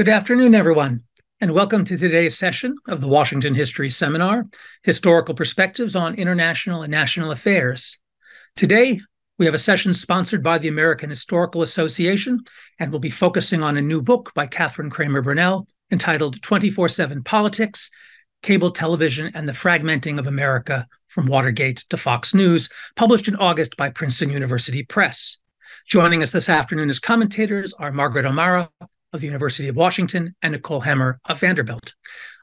Good afternoon, everyone, and welcome to today's session of the Washington History Seminar Historical Perspectives on International and National Affairs. Today, we have a session sponsored by the American Historical Association, and we'll be focusing on a new book by Kathryn Cramer Brownell entitled 24 7 Politics Cable Television and the Fragmenting of America from Watergate to Fox News, published in August by Princeton University Press. Joining us this afternoon as commentators are Margaret O'Mara, of the University of Washington and Nicole Hemmer of Vanderbilt.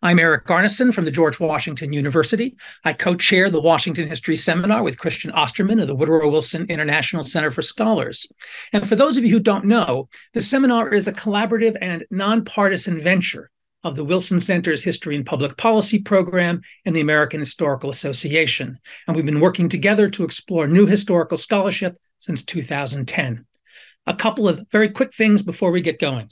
I'm Eric Arnesen from the George Washington University. I co chair the Washington History Seminar with Christian Ostermann of the Woodrow Wilson International Center for Scholars. And for those of you who don't know, the seminar is a collaborative and nonpartisan venture of the Wilson Center's History and Public Policy program and the American Historical Association. And we've been working together to explore new historical scholarship since 2010. A couple of very quick things before we get going.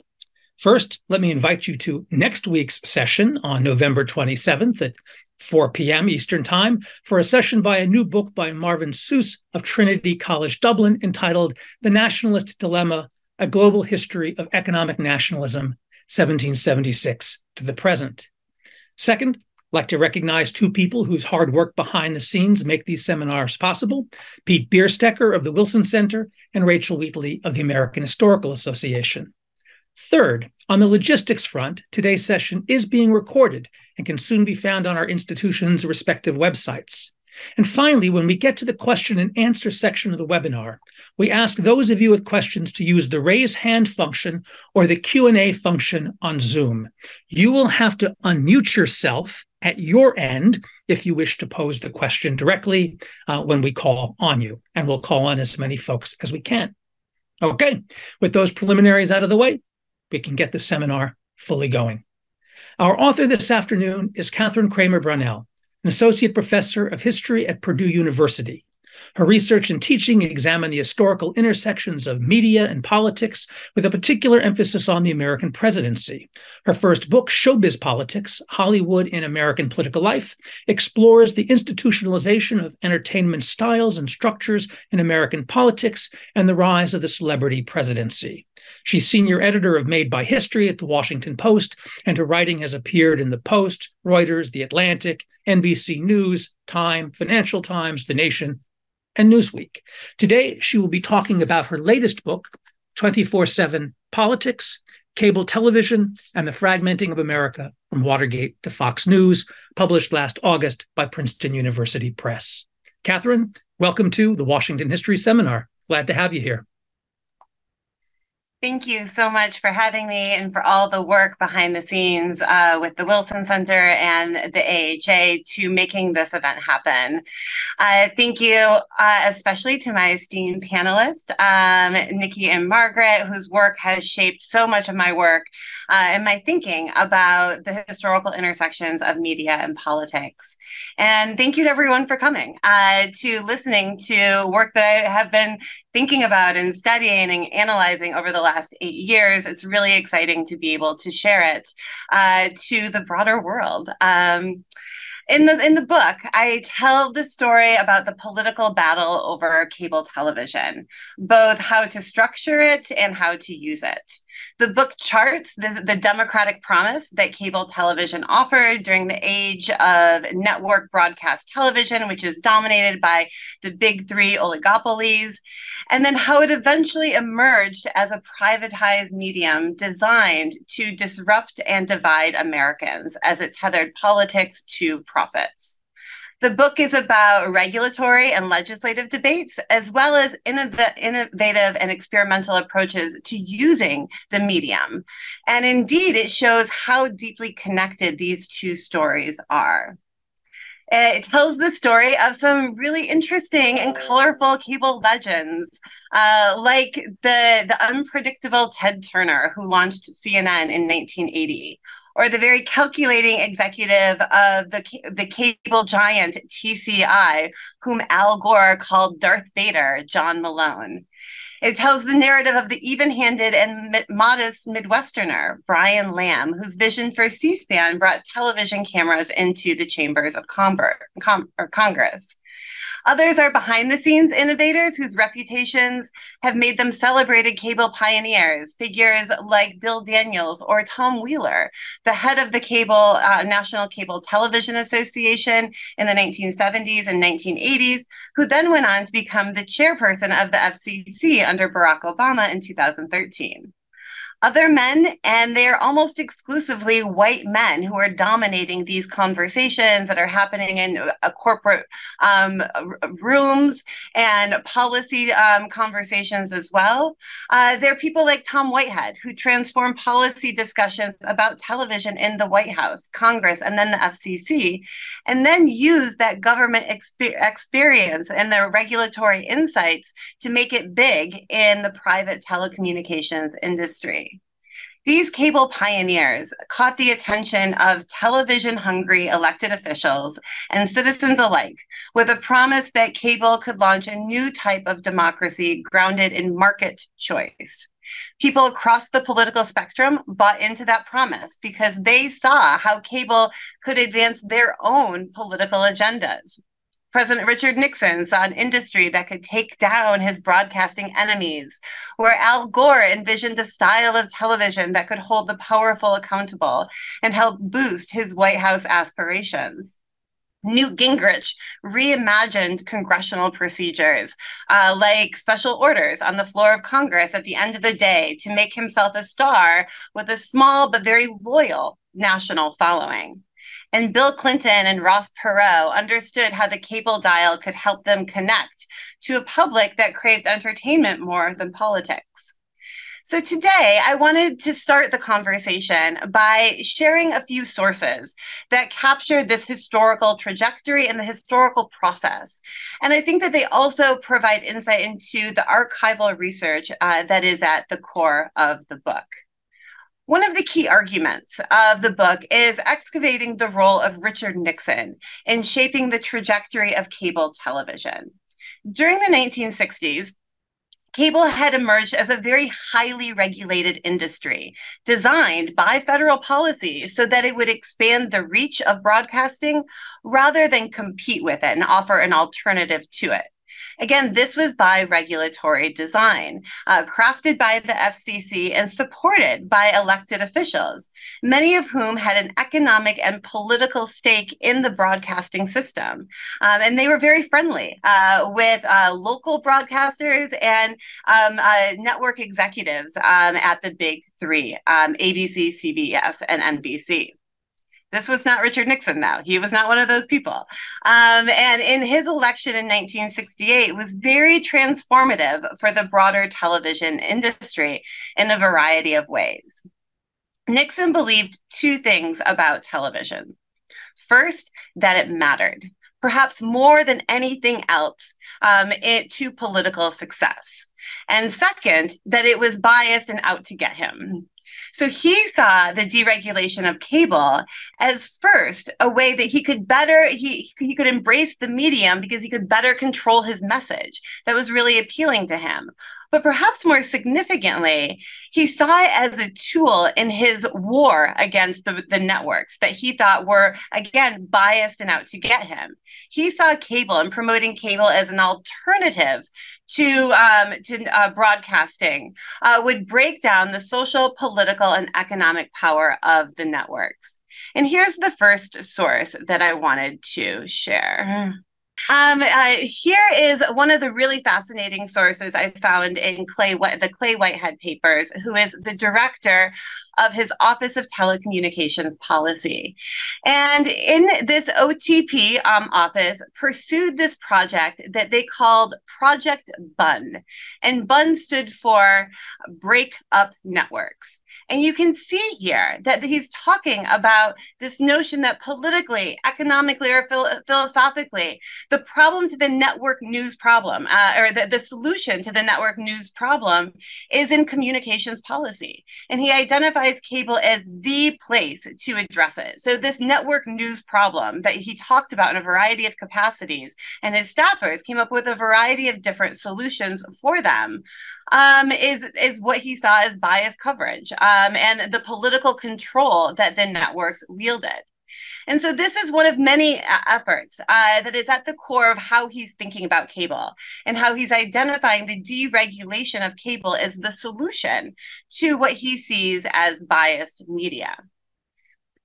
First, let me invite you to next week's session on November 27th at 4 p.m. Eastern Time for a session by a new book by Marvin Suesse of Trinity College Dublin entitled The Nationalist Dilemma A Global History of Economic Nationalism, 1776 to the Present. Second, like to recognize two people whose hard work behind the scenes make these seminars possible Pete Biersteker of the Wilson Center and Rachel Wheatley of the American Historical Association. Third, on the logistics front, today's session is being recorded and can soon be found on our institution's respective websites. And finally, when we get to the question and answer section of the webinar, we ask those of you with questions to use the raise hand function or the Q&A function on Zoom. You will have to unmute yourself at your end if you wish to pose the question directly uh, when we call on you, and we'll call on as many folks as we can. Okay, with those preliminaries out of the way, we can get the seminar fully going. Our author this afternoon is Kathryn Cramer Brownell, an associate professor of history at Purdue University. Her research and teaching examine the historical intersections of media and politics, with a particular emphasis on the American presidency. Her first book, Showbiz Politics Hollywood in American Political Life, explores the institutionalization of entertainment styles and structures in American politics and the rise of the celebrity presidency. She's senior editor of Made by History at the Washington Post, and her writing has appeared in the Post, Reuters, The Atlantic, NBC News, Time, Financial Times, The Nation, and Newsweek. Today, she will be talking about her latest book, 24 7 Politics, Cable Television, and the Fragmenting of America from Watergate to Fox News, published last August by Princeton University Press. Kathryn, welcome to the Washington History Seminar. Glad to have you here. Thank you so much for having me and for all the work behind the scenes uh, with the Wilson Center and the AHA to making this event happen. Uh, thank you, uh, especially to my esteemed panelists, um, Nikki and Margaret, whose work has shaped so much of my work uh, and my thinking about the historical intersections of media and politics. And thank you to everyone for coming, uh, to listening to work that I have been thinking about and studying and analyzing over the last eight years. It's really exciting to be able to share it uh, to the broader world. Um, in the in the book i tell the story about the political battle over cable television both how to structure it and how to use it. The book charts the, the democratic promise that cable television offered during the age of network broadcast television, which is dominated by the big three oligopolies, and then how it eventually emerged as a privatized medium designed to disrupt and divide Americans as it tethered politics to profits. The book is about regulatory and legislative debates, as well as innov- innovative and experimental approaches to using the medium. And indeed, it shows how deeply connected these two stories are. It tells the story of some really interesting and colorful cable legends, uh, like the, the unpredictable Ted Turner, who launched CNN in 1980, or the very calculating executive of the, the cable giant TCI, whom Al Gore called Darth Vader, John Malone. It tells the narrative of the even handed and modest Midwesterner, Brian Lamb, whose vision for C SPAN brought television cameras into the chambers of Congress. Others are behind the scenes innovators whose reputations have made them celebrated cable pioneers, figures like Bill Daniels or Tom Wheeler, the head of the cable uh, National Cable Television Association in the 1970s and 1980s, who then went on to become the chairperson of the FCC under Barack Obama in 2013 other men, and they're almost exclusively white men who are dominating these conversations that are happening in uh, corporate um, rooms and policy um, conversations as well. Uh, there are people like Tom Whitehead who transform policy discussions about television in the White House, Congress, and then the FCC, and then use that government exp- experience and their regulatory insights to make it big in the private telecommunications industry. These cable pioneers caught the attention of television hungry elected officials and citizens alike with a promise that cable could launch a new type of democracy grounded in market choice. People across the political spectrum bought into that promise because they saw how cable could advance their own political agendas. President Richard Nixon saw an industry that could take down his broadcasting enemies, where Al Gore envisioned a style of television that could hold the powerful accountable and help boost his White House aspirations. Newt Gingrich reimagined congressional procedures uh, like special orders on the floor of Congress at the end of the day to make himself a star with a small but very loyal national following. And Bill Clinton and Ross Perot understood how the cable dial could help them connect to a public that craved entertainment more than politics. So today, I wanted to start the conversation by sharing a few sources that capture this historical trajectory and the historical process. And I think that they also provide insight into the archival research uh, that is at the core of the book. One of the key arguments of the book is excavating the role of Richard Nixon in shaping the trajectory of cable television. During the 1960s, cable had emerged as a very highly regulated industry designed by federal policy so that it would expand the reach of broadcasting rather than compete with it and offer an alternative to it. Again, this was by regulatory design, uh, crafted by the FCC and supported by elected officials, many of whom had an economic and political stake in the broadcasting system. Um, and they were very friendly uh, with uh, local broadcasters and um, uh, network executives um, at the big three um, ABC, CBS, and NBC. This was not Richard Nixon, though. He was not one of those people. Um, and in his election in 1968 was very transformative for the broader television industry in a variety of ways. Nixon believed two things about television. First, that it mattered, perhaps more than anything else, um, it, to political success. And second, that it was biased and out to get him. So he saw the deregulation of cable as first a way that he could better he he could embrace the medium because he could better control his message. That was really appealing to him. But perhaps more significantly, he saw it as a tool in his war against the, the networks that he thought were, again, biased and out to get him. He saw cable and promoting cable as an alternative to, um, to uh, broadcasting uh, would break down the social, political, and economic power of the networks. And here's the first source that I wanted to share. Um, uh, here is one of the really fascinating sources I found in Clay, the Clay Whitehead papers, who is the director of his Office of Telecommunications Policy. And in this OTP um, office, pursued this project that they called Project BUN. And BUN stood for Break Up Networks. And you can see here that he's talking about this notion that politically, economically, or phil- philosophically, the problem to the network news problem, uh, or the, the solution to the network news problem, is in communications policy. And he identifies cable as the place to address it. So, this network news problem that he talked about in a variety of capacities, and his staffers came up with a variety of different solutions for them um, is is what he saw as bias coverage um, and the political control that the networks wielded. And so this is one of many uh, efforts uh, that is at the core of how he's thinking about cable and how he's identifying the deregulation of cable as the solution to what he sees as biased media.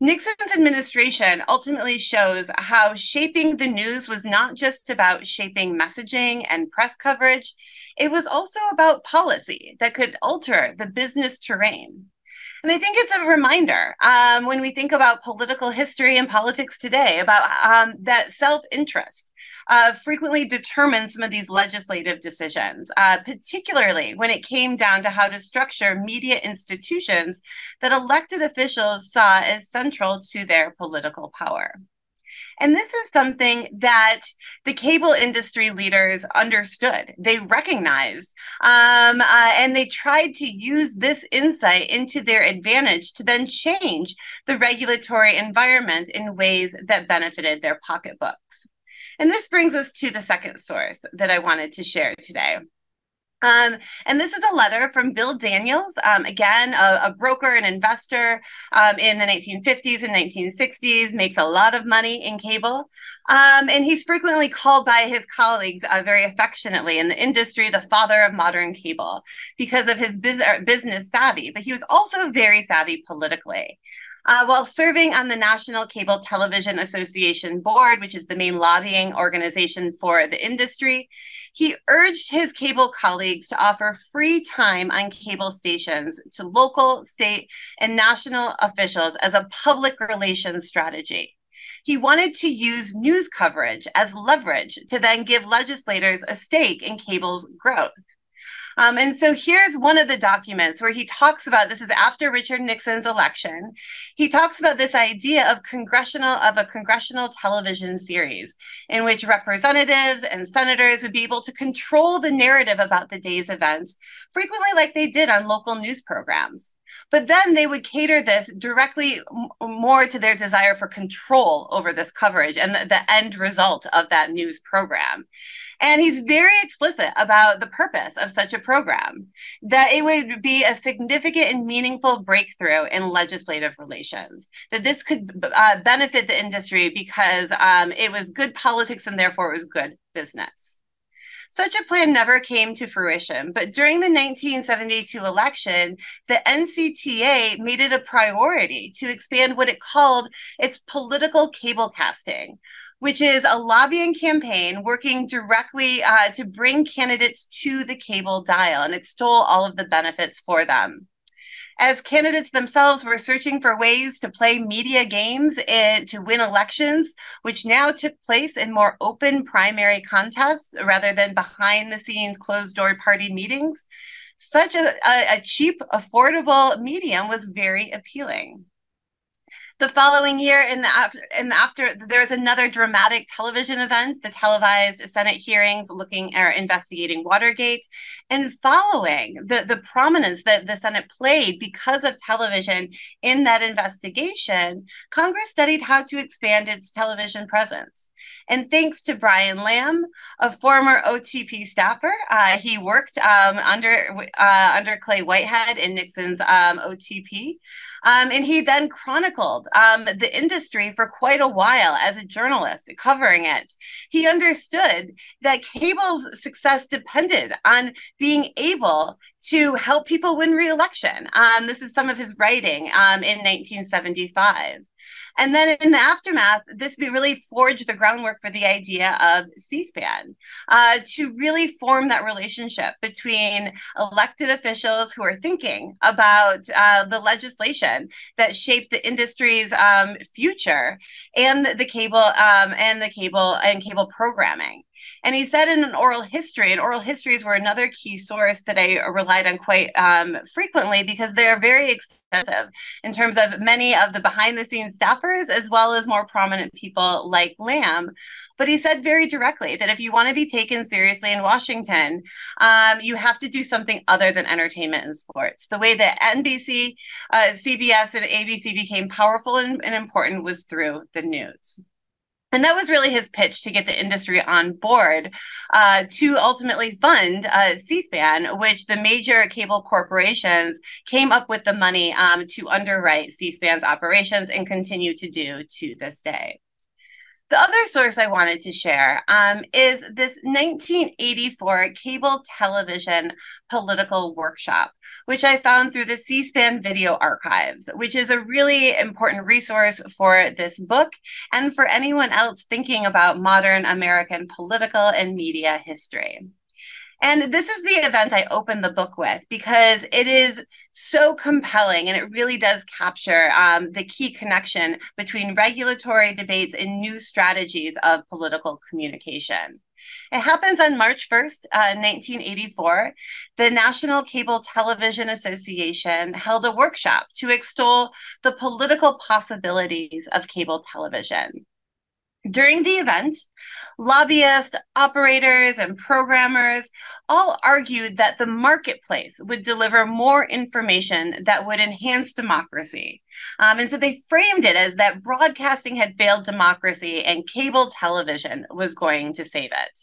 Nixon's administration ultimately shows how shaping the news was not just about shaping messaging and press coverage, it was also about policy that could alter the business terrain. And I think it's a reminder um, when we think about political history and politics today about um, that self interest. Uh, frequently determines some of these legislative decisions, uh, particularly when it came down to how to structure media institutions that elected officials saw as central to their political power. And this is something that the cable industry leaders understood. They recognized um, uh, and they tried to use this insight into their advantage to then change the regulatory environment in ways that benefited their pocketbooks. And this brings us to the second source that I wanted to share today. Um, and this is a letter from Bill Daniels, um, again, a, a, broker and investor um, in the 1950s and 1960s, makes a lot of money in cable. Um, and he's frequently called by his colleagues uh, very affectionately in the industry the father of modern cable because of his biz- business savvy, but he was also very savvy politically. Uh, while serving on the National Cable Television Association board, which is the main lobbying organization for the industry, he urged his cable colleagues to offer free time on cable stations to local, state, and national officials as a public relations strategy. He wanted to use news coverage as leverage to then give legislators a stake in cable's growth. Um, and so here's one of the documents where he talks about this is after Richard Nixon's election. He talks about this idea of congressional of a congressional television series in which representatives and senators would be able to control the narrative about the day's events, frequently like they did on local news programs. But then they would cater this directly more to their desire for control over this coverage and the, the end result of that news program. And he's very explicit about the purpose of such a program, that it would be a significant and meaningful breakthrough in legislative relations, that this could uh, benefit the industry because um, it was good politics and therefore it was good business. Such a plan never came to fruition, but during the 1972 election, the NCTA made it a priority to expand what it called its political cable casting, which is a lobbying campaign working directly uh, to bring candidates to the cable dial and extol all of the benefits for them. As candidates themselves were searching for ways to play media games and to win elections, which now took place in more open primary contests rather than behind the scenes closed door party meetings, such a, a, a cheap, affordable medium was very appealing the following year in the after in the after there's another dramatic television event the televised senate hearings looking or investigating watergate. And following the the prominence that the senate played because of television in that investigation congress studied how to expand its television presence and thanks to Brian Lamb, a former OTP staffer, uh, he worked um, under uh, under Clay Whitehead in Nixon's um, OTP, um, and he then chronicled um, the industry for quite a while as a journalist, covering it. He understood that cable's success depended on being able to help people win re-election. Um, this is some of his writing um, in 1975. And then in the aftermath, this really forged the groundwork for the idea of C SPAN uh, to really form that relationship between elected officials who are thinking about uh, the legislation that shaped the industry's um, future and the cable um, and the cable and cable programming. And he said in an oral history, and oral histories were another key source that I relied on quite um, frequently because they're very extensive in terms of many of the behind the scenes staffers, as well as more prominent people like Lamb. But he said very directly that if you want to be taken seriously in Washington, um, you have to do something other than entertainment and sports. The way that NBC, uh, CBS, and ABC became powerful and, and important was through the news. And that was really his pitch to get the industry on board uh, to ultimately fund uh, C SPAN, which the major cable corporations came up with the money um, to underwrite C SPAN's operations and continue to do to this day. The other source I wanted to share um, is this 1984 cable television political workshop, which I found through the C SPAN video archives, which is a really important resource for this book and for anyone else thinking about modern American political and media history. And this is the event I opened the book with because it is so compelling and it really does capture um, the key connection between regulatory debates and new strategies of political communication. It happens on March 1st, uh, 1984. The National Cable Television Association held a workshop to extol the political possibilities of cable television. During the event, lobbyists, operators, and programmers all argued that the marketplace would deliver more information that would enhance democracy. Um, and so they framed it as that broadcasting had failed democracy and cable television was going to save it.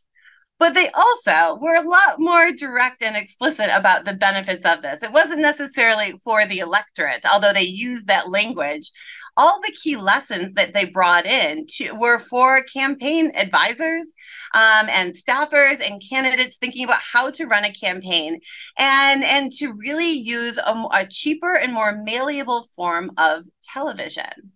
But they also were a lot more direct and explicit about the benefits of this. It wasn't necessarily for the electorate, although they used that language. All the key lessons that they brought in to, were for campaign advisors um, and staffers and candidates thinking about how to run a campaign and, and to really use a, a cheaper and more malleable form of television.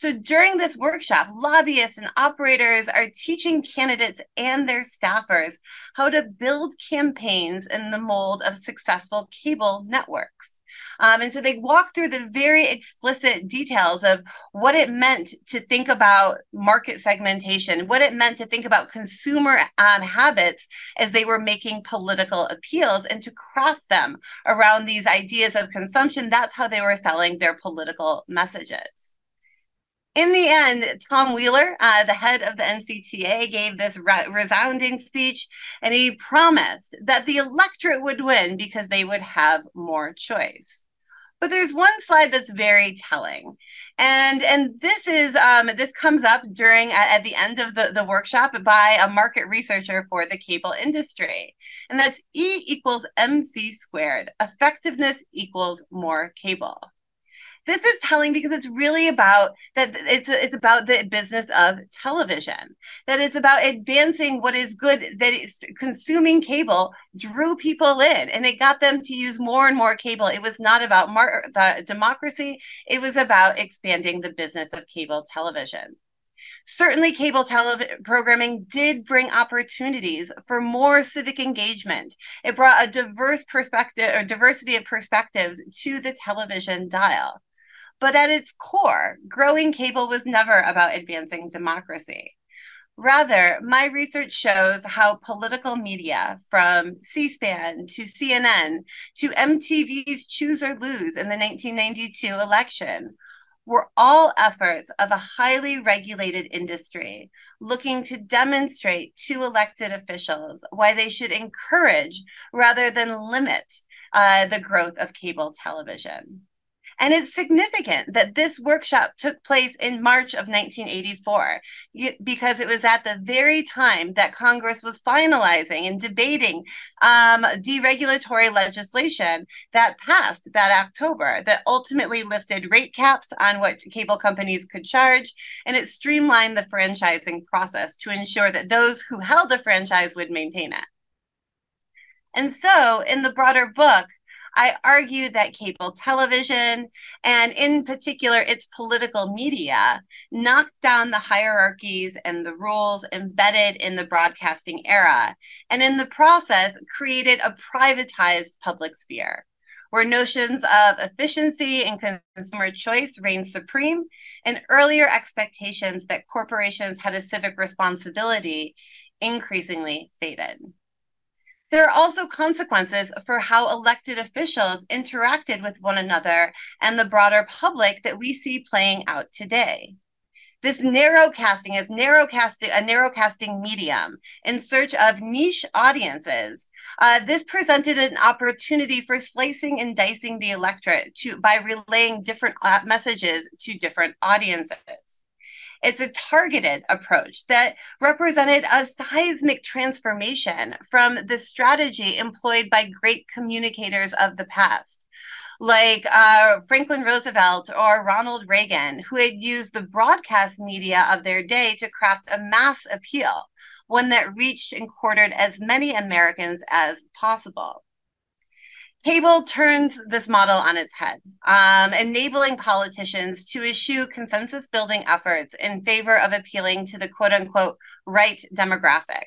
So during this workshop, lobbyists and operators are teaching candidates and their staffers how to build campaigns in the mold of successful cable networks. Um, and so they walk through the very explicit details of what it meant to think about market segmentation, what it meant to think about consumer um, habits as they were making political appeals and to craft them around these ideas of consumption. That's how they were selling their political messages in the end, Tom Wheeler, uh, the head of the NCTA, gave this re- resounding speech and he promised that the electorate would win because they would have more choice. But there's one slide that's very telling. And, and this is um, this comes up during at, at the end of the, the workshop by a market researcher for the cable industry. And that's E equals MC squared. Effectiveness equals more cable this is telling because it's really about that it's it's about the business of television that it's about advancing what is good that is consuming cable drew people in and it got them to use more and more cable it was not about mar- the democracy it was about expanding the business of cable television Certainly, cable television programming did bring opportunities for more civic engagement. It brought a diverse perspective or diversity of perspectives to the television dial. But at its core, growing cable was never about advancing democracy. Rather, my research shows how political media, from C SPAN to CNN to MTV's Choose or Lose in the 1992 election, were all efforts of a highly regulated industry looking to demonstrate to elected officials why they should encourage rather than limit uh, the growth of cable television. And it's significant that this workshop took place in March of 1984 because it was at the very time that Congress was finalizing and debating um, deregulatory legislation that passed that October that ultimately lifted rate caps on what cable companies could charge and it streamlined the franchising process to ensure that those who held a franchise would maintain it. And so, in the broader book, I argue that cable television, and in particular its political media, knocked down the hierarchies and the rules embedded in the broadcasting era, and in the process created a privatized public sphere where notions of efficiency and consumer choice reigned supreme, and earlier expectations that corporations had a civic responsibility increasingly faded. There are also consequences for how elected officials interacted with one another and the broader public that we see playing out today. This narrow casting is narrow casting, a narrow casting medium in search of niche audiences. Uh, this presented an opportunity for slicing and dicing the electorate to by relaying different uh, messages to different audiences. It's a targeted approach that represented a seismic transformation from the strategy employed by great communicators of the past like uh, Franklin Roosevelt or Ronald Reagan, who had used the broadcast media of their day to craft a mass appeal, one that reached and quartered as many Americans as possible. Cable turns this model on its head, um, enabling politicians to eschew consensus building efforts in favor of appealing to the quote unquote right demographic.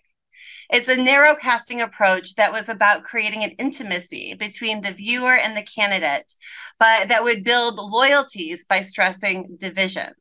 It's a narrow casting approach that was about creating an intimacy between the viewer and the candidate, but that would build loyalties by stressing division.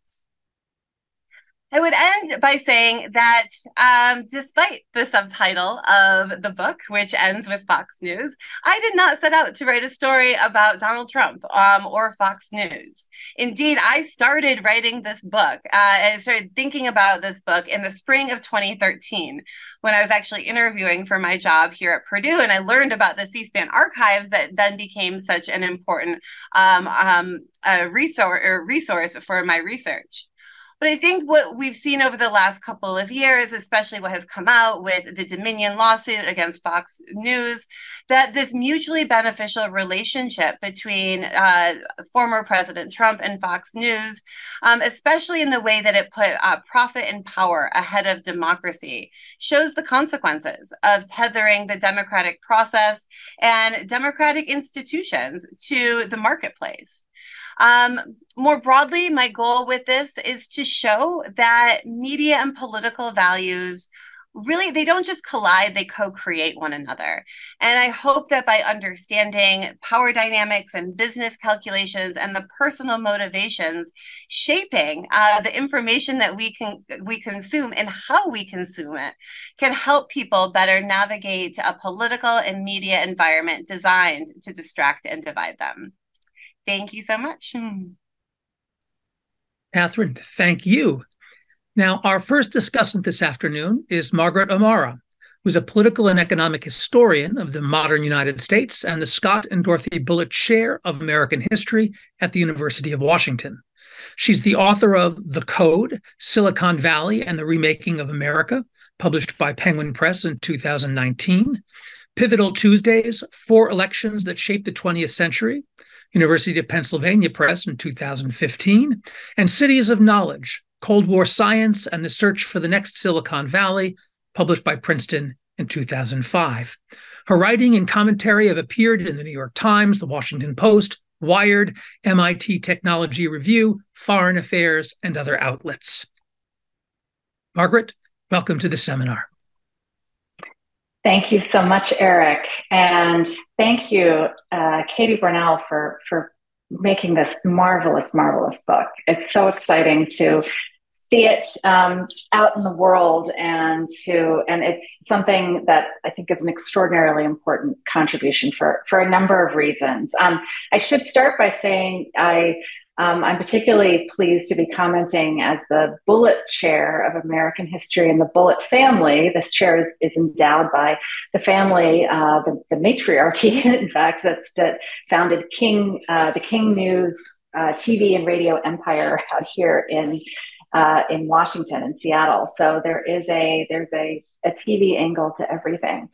I would end by saying that um, despite the subtitle of the book, which ends with Fox News, I did not set out to write a story about Donald Trump um, or Fox News. Indeed, I started writing this book uh, and started thinking about this book in the spring of 2013 when I was actually interviewing for my job here at Purdue. And I learned about the C SPAN archives that then became such an important um, um, resource, resource for my research. But I think what we've seen over the last couple of years, especially what has come out with the Dominion lawsuit against Fox News, that this mutually beneficial relationship between uh, former President Trump and Fox News, um, especially in the way that it put uh, profit and power ahead of democracy, shows the consequences of tethering the democratic process and democratic institutions to the marketplace. Um, more broadly, my goal with this is to show that media and political values really they don't just collide they co-create one another. And i hope that by understanding power dynamics and business calculations and the personal motivations shaping uh, the information that we can we consume and how we consume it can help people better navigate a political and media environment designed to distract and divide them Thank you so much. Mm. Kathryn, thank you. Now, our first discussant this afternoon is Margaret O'Mara, who's a political and economic historian of the modern United States and the Scott and Dorothy Bullitt Chair of American History at the University of Washington. She's the author of The Code Silicon Valley and the Remaking of America, published by Penguin Press in 2019. Pivotal Tuesdays Four Elections That Shaped the 20th Century, University of Pennsylvania Press in 2015, and Cities of Knowledge Cold War Science and the Search for the Next Silicon Valley, published by Princeton in 2005. Her writing and commentary have appeared in the New York Times, the Washington Post, Wired, MIT Technology Review, Foreign Affairs, and other outlets. Margaret, welcome to the seminar. Thank you so much, Eric, and thank you, uh, Katie Brownell, for for making this marvelous, marvelous book. It's so exciting to see it um, out in the world, and to and it's something that I think is an extraordinarily important contribution for for a number of reasons. Um, I should start by saying I um, I'm particularly pleased to be commenting as the Bullitt Chair of American History and the Bullitt family. This chair is, is endowed by the family, uh, the, the, matriarchy, in fact, that's that founded King, uh, the King News uh, TV and radio empire out here in uh, in Washington and Seattle. So there is a there's a, a TV angle to everything.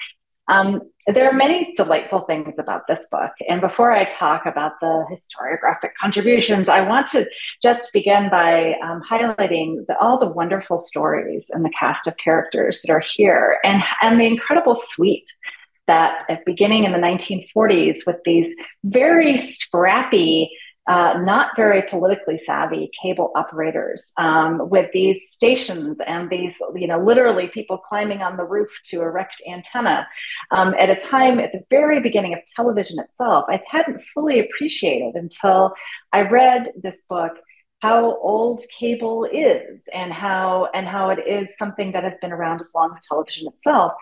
Um, there are many delightful things about this book. And before I talk about the historiographic contributions, I want to just begin by um, highlighting the, all the wonderful stories and the cast of characters that are here and, and the incredible sweep that beginning in the 1940s with these very scrappy uh, not very politically savvy cable operators um, with these stations and these, you know, literally people climbing on the roof to erect antenna um, at a time at the very beginning of television itself. I hadn't fully appreciated until I read this book how old cable is and how and how it is something that has been around as long as television itself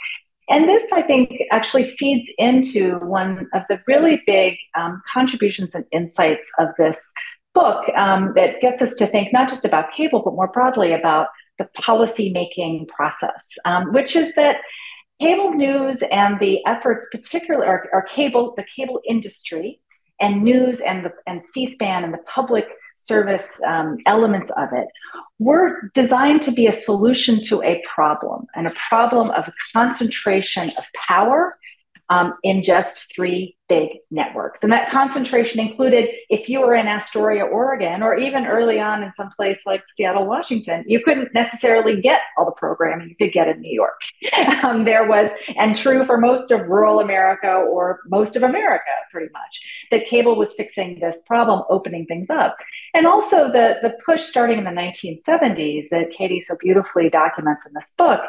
and this, I think, actually feeds into one of the really big um, contributions and insights of this book um, that gets us to think not just about cable, but more broadly about the policy making process, um, which is that cable news and the efforts, particularly our, our cable, the cable industry, and news and the and C-SPAN and the public service um, elements of it were designed to be a solution to a problem and a problem of concentration of power um, in just three big networks. And that concentration included if you were in Astoria, Oregon, or even early on in some place like Seattle, Washington, you couldn't necessarily get all the programming you could get in New York. um, there was, and true for most of rural America or most of America, pretty much, that cable was fixing this problem, opening things up. And also the, the push starting in the 1970s that Katie so beautifully documents in this book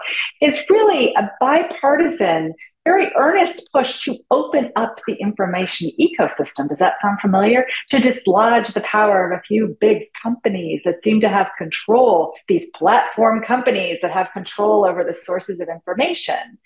is really a bipartisan very earnest push to open up the information ecosystem. Does that sound familiar? To dislodge the power of a few big companies that seem to have control, these platform companies that have control over the sources of information.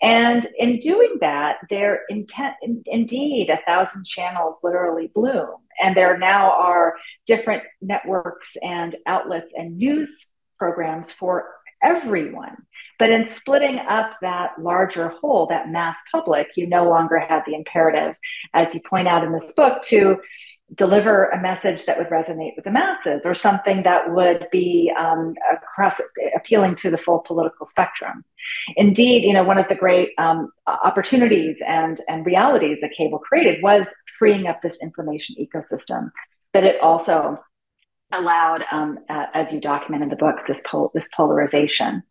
And in doing that, their intent, in, indeed a thousand channels literally bloom. And there now are different networks and outlets and news programs for everyone. But in splitting up that larger whole, that mass public, you no longer have the imperative, as you point out in this book, to deliver a message that would resonate with the masses or something that would be um, across appealing to the full political spectrum. Indeed, you know, one of the great um, opportunities and, and realities that cable created was freeing up this information ecosystem, that it also allowed, um, uh, as you document in the books, this pol- this polarization.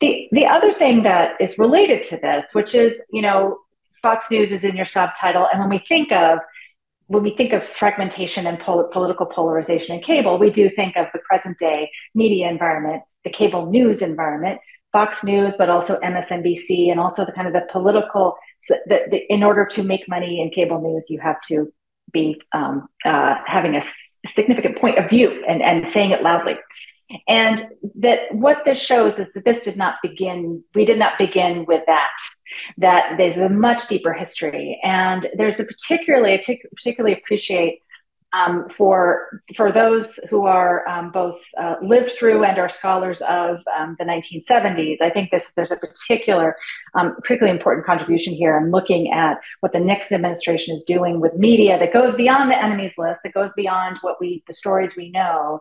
The the other thing that is related to this, which is you know, Fox News is in your subtitle, and when we think of when we think of fragmentation and pol- political polarization in cable, we do think of the present day media environment, the cable news environment, Fox News, but also MSNBC, and also the kind of the political. The, the, in order to make money in cable news, you have to be um, uh, having a significant point of view and, and saying it loudly. And that what this shows is that this did not begin, we did not begin with that, that there's a much deeper history. And there's a particularly, particularly appreciate um, for for those who are um, both uh, lived through and are scholars of um, the 1970s, I think this there's a particular, um, particularly important contribution here. I'm looking at what the Nixon administration is doing with media that goes beyond the enemies list, that goes beyond what we the stories we know,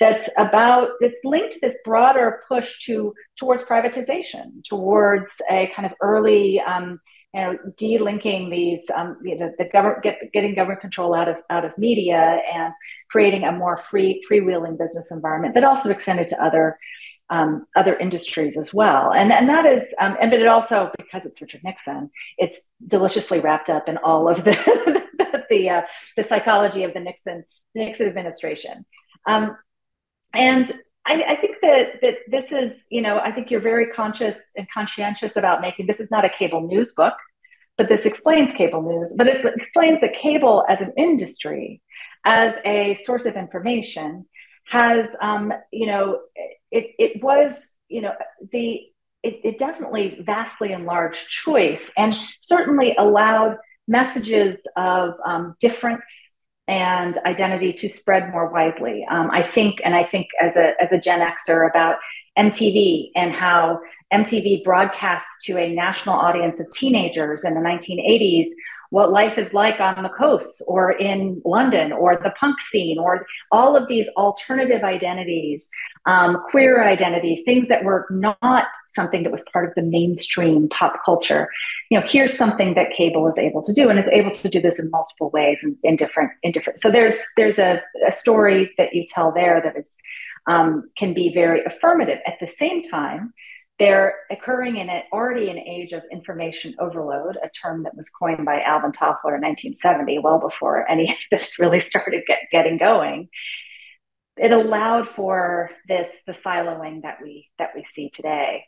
that's about that's linked to this broader push to towards privatization, towards a kind of early um, you know, delinking these, um, you know, the government, get, getting government control out of out of media and creating a more free freewheeling business environment but also extended to other um, other industries as well. And and that is, um, and but it also because it's Richard Nixon, it's deliciously wrapped up in all of the the the, uh, the psychology of the Nixon Nixon administration. Um, and I, I, think that that this is, you know, I think you're very conscious and conscientious about making this is not a cable news book, but this explains cable news, but it explains that cable as an industry, as a source of information, has, um, you know, it it was, you know, the it, it definitely vastly enlarged choice and certainly allowed messages of um, difference and identity to spread more widely. Um, I think, and I think as a as a Gen Xer about MTV and how MTV broadcasts to a national audience of teenagers in the 1980s what life is like on the coast or in London or the punk scene or all of these alternative identities, um, queer identities, things that were not something that was part of the mainstream pop culture. You know, here's something that cable is able to do, and it's able to do this in multiple ways and in different in different. So there's there's a, a story that you tell there that is um, can be very affirmative. At the same time, they're occurring in an, already an age of information overload, a term that was coined by Alvin Toffler in 1970, well before any of this really started get, getting going. It allowed for this the siloing that we that we see today.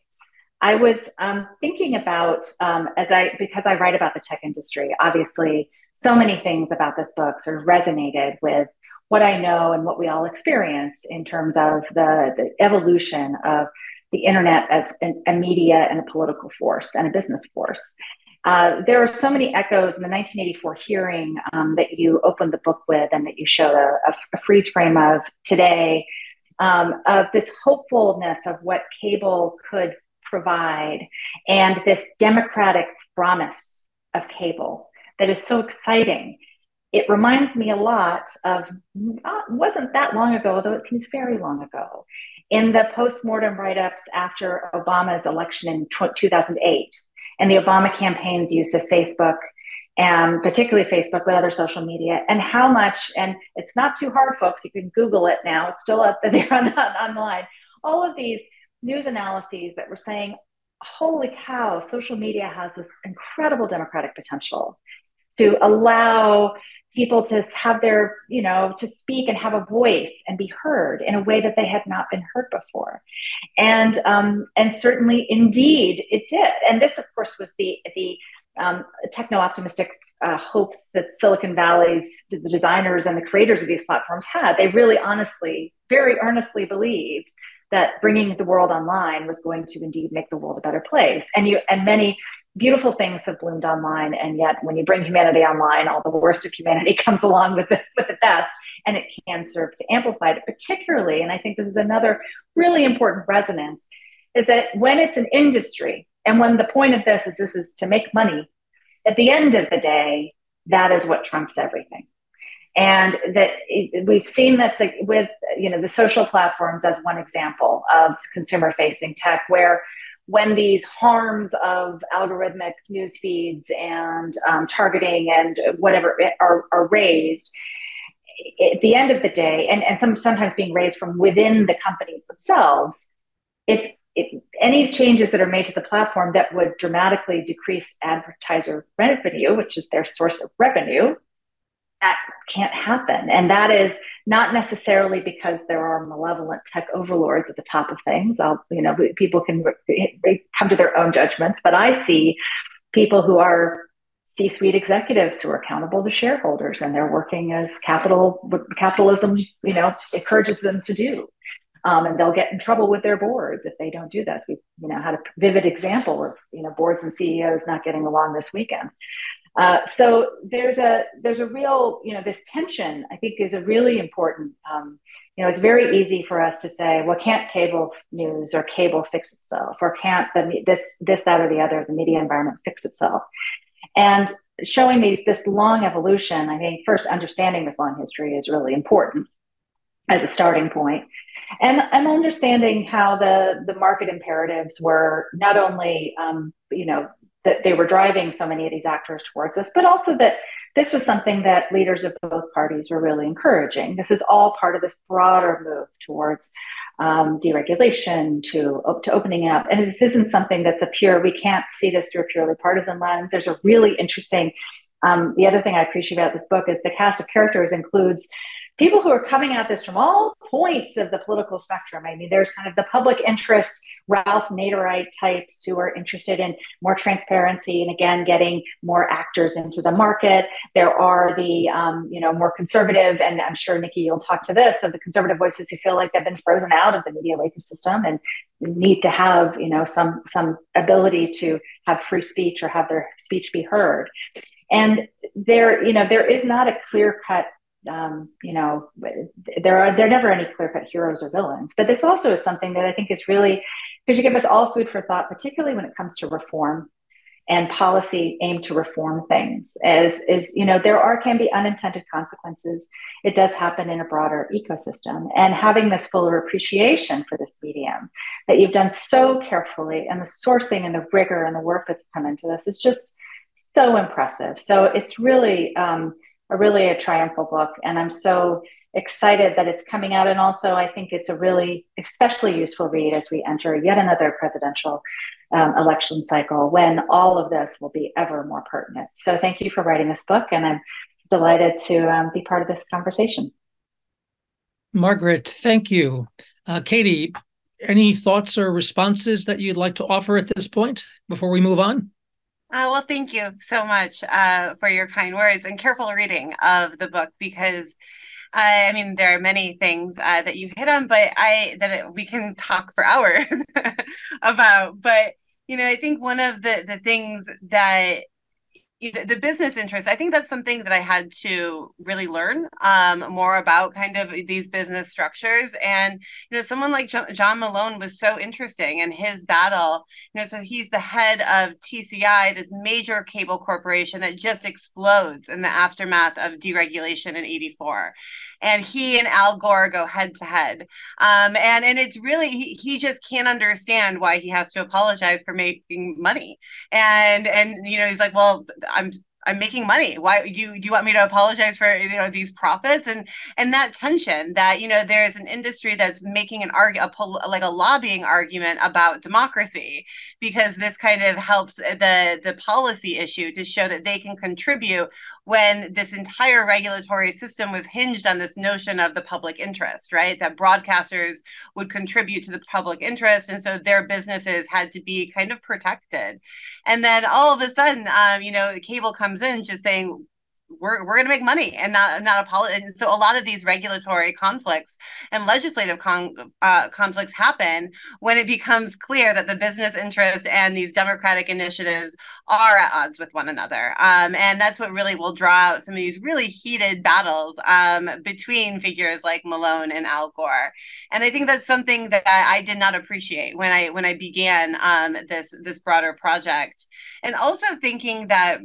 I was um, thinking about um, as I because I write about the tech industry. Obviously, so many things about this book sort of resonated with what I know and what we all experience in terms of the, the evolution of the internet as an, a media and a political force and a business force. Uh, there are so many echoes in the 1984 hearing um, that you opened the book with and that you showed a, a, freeze frame of today um, of this hopefulness of what cable could provide and this democratic promise of cable that is so exciting it reminds me a lot of uh, wasn't that long ago, although it seems very long ago, in the post-mortem write-ups after Obama's election in 2008 and the Obama campaign's use of Facebook and particularly Facebook, but other social media, and how much, and it's not too hard, folks, you can Google it now, it's still up there on the, online. All of these news analyses that were saying, holy cow, social media has this incredible democratic potential to allow people to have their, you know, to speak and have a voice and be heard in a way that they had not been heard before. And um, and certainly, indeed, it did. And this, of course, was the the um, techno optimistic uh, hopes that Silicon Valley's the designers and the creators of these platforms had. They really, honestly, very earnestly believed that bringing the world online was going to indeed make the world a better place. And you and many beautiful things have bloomed online, and yet when you bring humanity online, all the worst of humanity comes along with the, with the best, and it can serve to amplify it. Particularly, and I think this is another really important resonance, is that when it's an industry, and when the point of this is this is to make money, at the end of the day, that is what trumps everything and that we've seen this with you know the social platforms as one example of consumer facing tech where when these harms of algorithmic news feeds and um, targeting and whatever are, are raised at the end of the day and, and some sometimes being raised from within the companies themselves if, if any changes that are made to the platform that would dramatically decrease advertiser revenue which is their source of revenue that can't happen. And that is not necessarily because there are malevolent tech overlords at the top of things. I'll, you know, people can come to their own judgments, but I see people who are C-suite executives who are accountable to shareholders and they're working as capital capitalism, you know, encourages them to do. Um, and they'll get in trouble with their boards if they don't do this. We, you know, had a vivid example of you know boards and CEOs not getting along this weekend. Uh, so there's a there's a real you know this tension I think is a really important. Um, you know, it's very easy for us to say, well, can't cable news or cable fix itself, or can't the this this that or the other the media environment fix itself? And showing these this long evolution, I think first understanding this long history is really important as a starting point and and understanding how the the market imperatives were not only um, you know that they were driving so many of these actors towards us, but also that this was something that leaders of both parties were really encouraging. This is all part of this broader move towards um, deregulation, to, to opening up. And this isn't something that's a pure, we can't see this through a purely partisan lens. There's a really interesting, um, the other thing I appreciate about this book is the cast of characters includes people who are coming at this from all points of the political spectrum. I mean, there's kind of the public interest, Ralph Naderite types who are interested in more transparency and again getting more actors into the market. There are the um, you know more conservative, and I'm sure Nikki, you'll talk to this of the conservative voices who feel like they've been frozen out of the media ecosystem and need to have you know some some ability to have free speech or have their speech be heard. And there, you know, there is not a clear cut um, you know, there are there are never any clear cut heroes or villains. But this also is something that I think is really because you give us all food for thought, particularly when it comes to reform and policy aimed to reform things. As is, you know, there are can be unintended consequences. It does happen in a broader ecosystem, and having this fuller appreciation for this medium that you've done so carefully, and the sourcing and the rigor and the work that's come into this is just so impressive. So it's really. Um, a really a triumphal book, and I'm so excited that it's coming out. And also, I think it's a really especially useful read as we enter yet another presidential um, election cycle when all of this will be ever more pertinent. So, thank you for writing this book, and I'm delighted to um, be part of this conversation. Margaret, thank you. Uh, Katie, any thoughts or responses that you'd like to offer at this point before we move on? Uh, well, thank you so much uh, for your kind words and careful reading of the book because I mean there are many things uh, that you hit on, but I that it, we can talk for hours about. But you know, I think one of the the things that the business interests i think that's something that i had to really learn um, more about kind of these business structures. And you know someone like john malone was so interesting and his battle you know so he's the head of tci this major cable corporation that just explodes in the aftermath of deregulation in 84 and he and Al Gore go head to head. Um, and and it's really he, he just can't understand why he has to apologize for making money. And and you know he's like, well, I'm I'm making money. Why do you do you want me to apologize for you know these profits and and that tension that you know there's an industry that's making an argue a pol- like a lobbying argument about democracy because this kind of helps the the policy issue to show that they can contribute when this entire regulatory system was hinged on this notion of the public interest, right? That broadcasters would contribute to the public interest and so their businesses had to be kind of protected. And then all of a sudden, um, you know, the cable comes comes in just saying we're, we're going to make money and not not apologize. So a lot of these regulatory conflicts and legislative con- uh, conflicts happen when it becomes clear that the business interests and these democratic initiatives are at odds with one another. Um, and that's what really will draw out some of these really heated battles um, between figures like Malone and Al Gore. And I think that's something that I did not appreciate when I when I began um, this this broader project, and also thinking that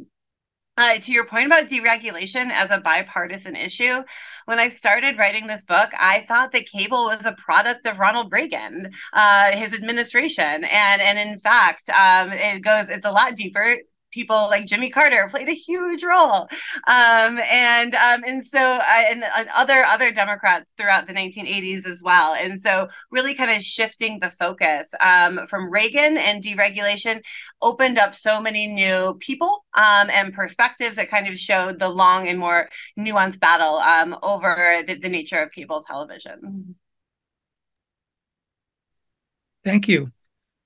uh, to your point about deregulation as a bipartisan issue, when I started writing this book, I thought that cable was a product of Ronald Reagan, uh, his administration, and and in fact, um, it goes it's a lot deeper people like Jimmy Carter played a huge role, um, and um, and so uh, and, and, other other Democrats throughout the 1980s as well. And so really kind of shifting the focus um, from Reagan and deregulation opened up so many new people um, and perspectives that kind of showed the long and more nuanced battle um, over the, the nature of cable television. Thank you.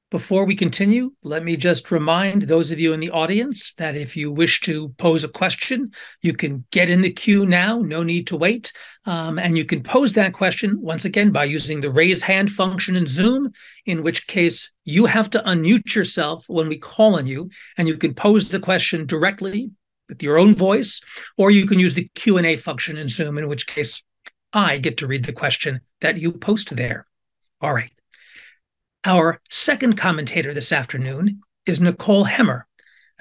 Before we continue, let me just remind those of you in the audience that if you wish to pose a question, you can get in the queue now, no need to wait. Um, and you can pose that question once again by using the raise hand function in Zoom, in which case you have to unmute yourself when we call on you, and you can pose the question directly with your own voice, or you can use the Q&A function in Zoom, in which case I get to read the question that you post there. All right. Our second commentator this afternoon is Nicole Hemmer,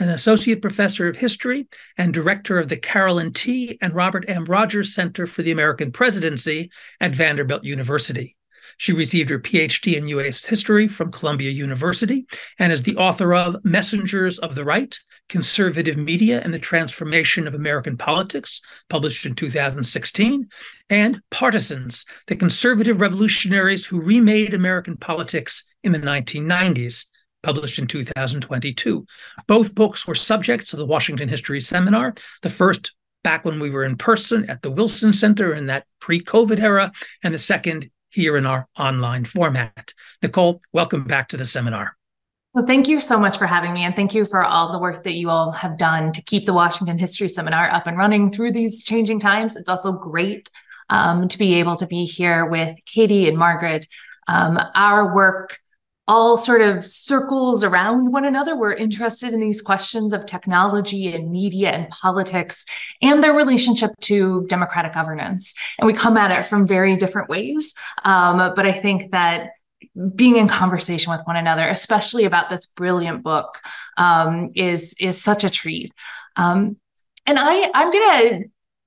an associate professor of history and director of the Carolyn T. and Robert M. Rogers Center for the American Presidency at Vanderbilt University. She received her PhD in U.S. history from Columbia University and is the author of Messengers of the Right Conservative Media and the Transformation of American Politics, published in 2016, and Partisans The Conservative Revolutionaries Who Remade American Politics in the 1990s, published in 2022. Both books were subjects of the Washington History Seminar, the first back when we were in person at the Wilson Center in that pre COVID era, and the second here in our online format. Nicole, welcome back to the seminar. Well, thank you so much for having me, and thank you for all the work that you all have done to keep the Washington History Seminar up and running through these changing times. It's also great um, to be able to be here with Katie and Margaret. Um, our work all sort of circles around one another. We're interested in these questions of technology and media and politics and their relationship to democratic governance. And we come at it from very different ways. Um, but I think that being in conversation with one another, especially about this brilliant book, um, is is such a treat. Um, and I I'm gonna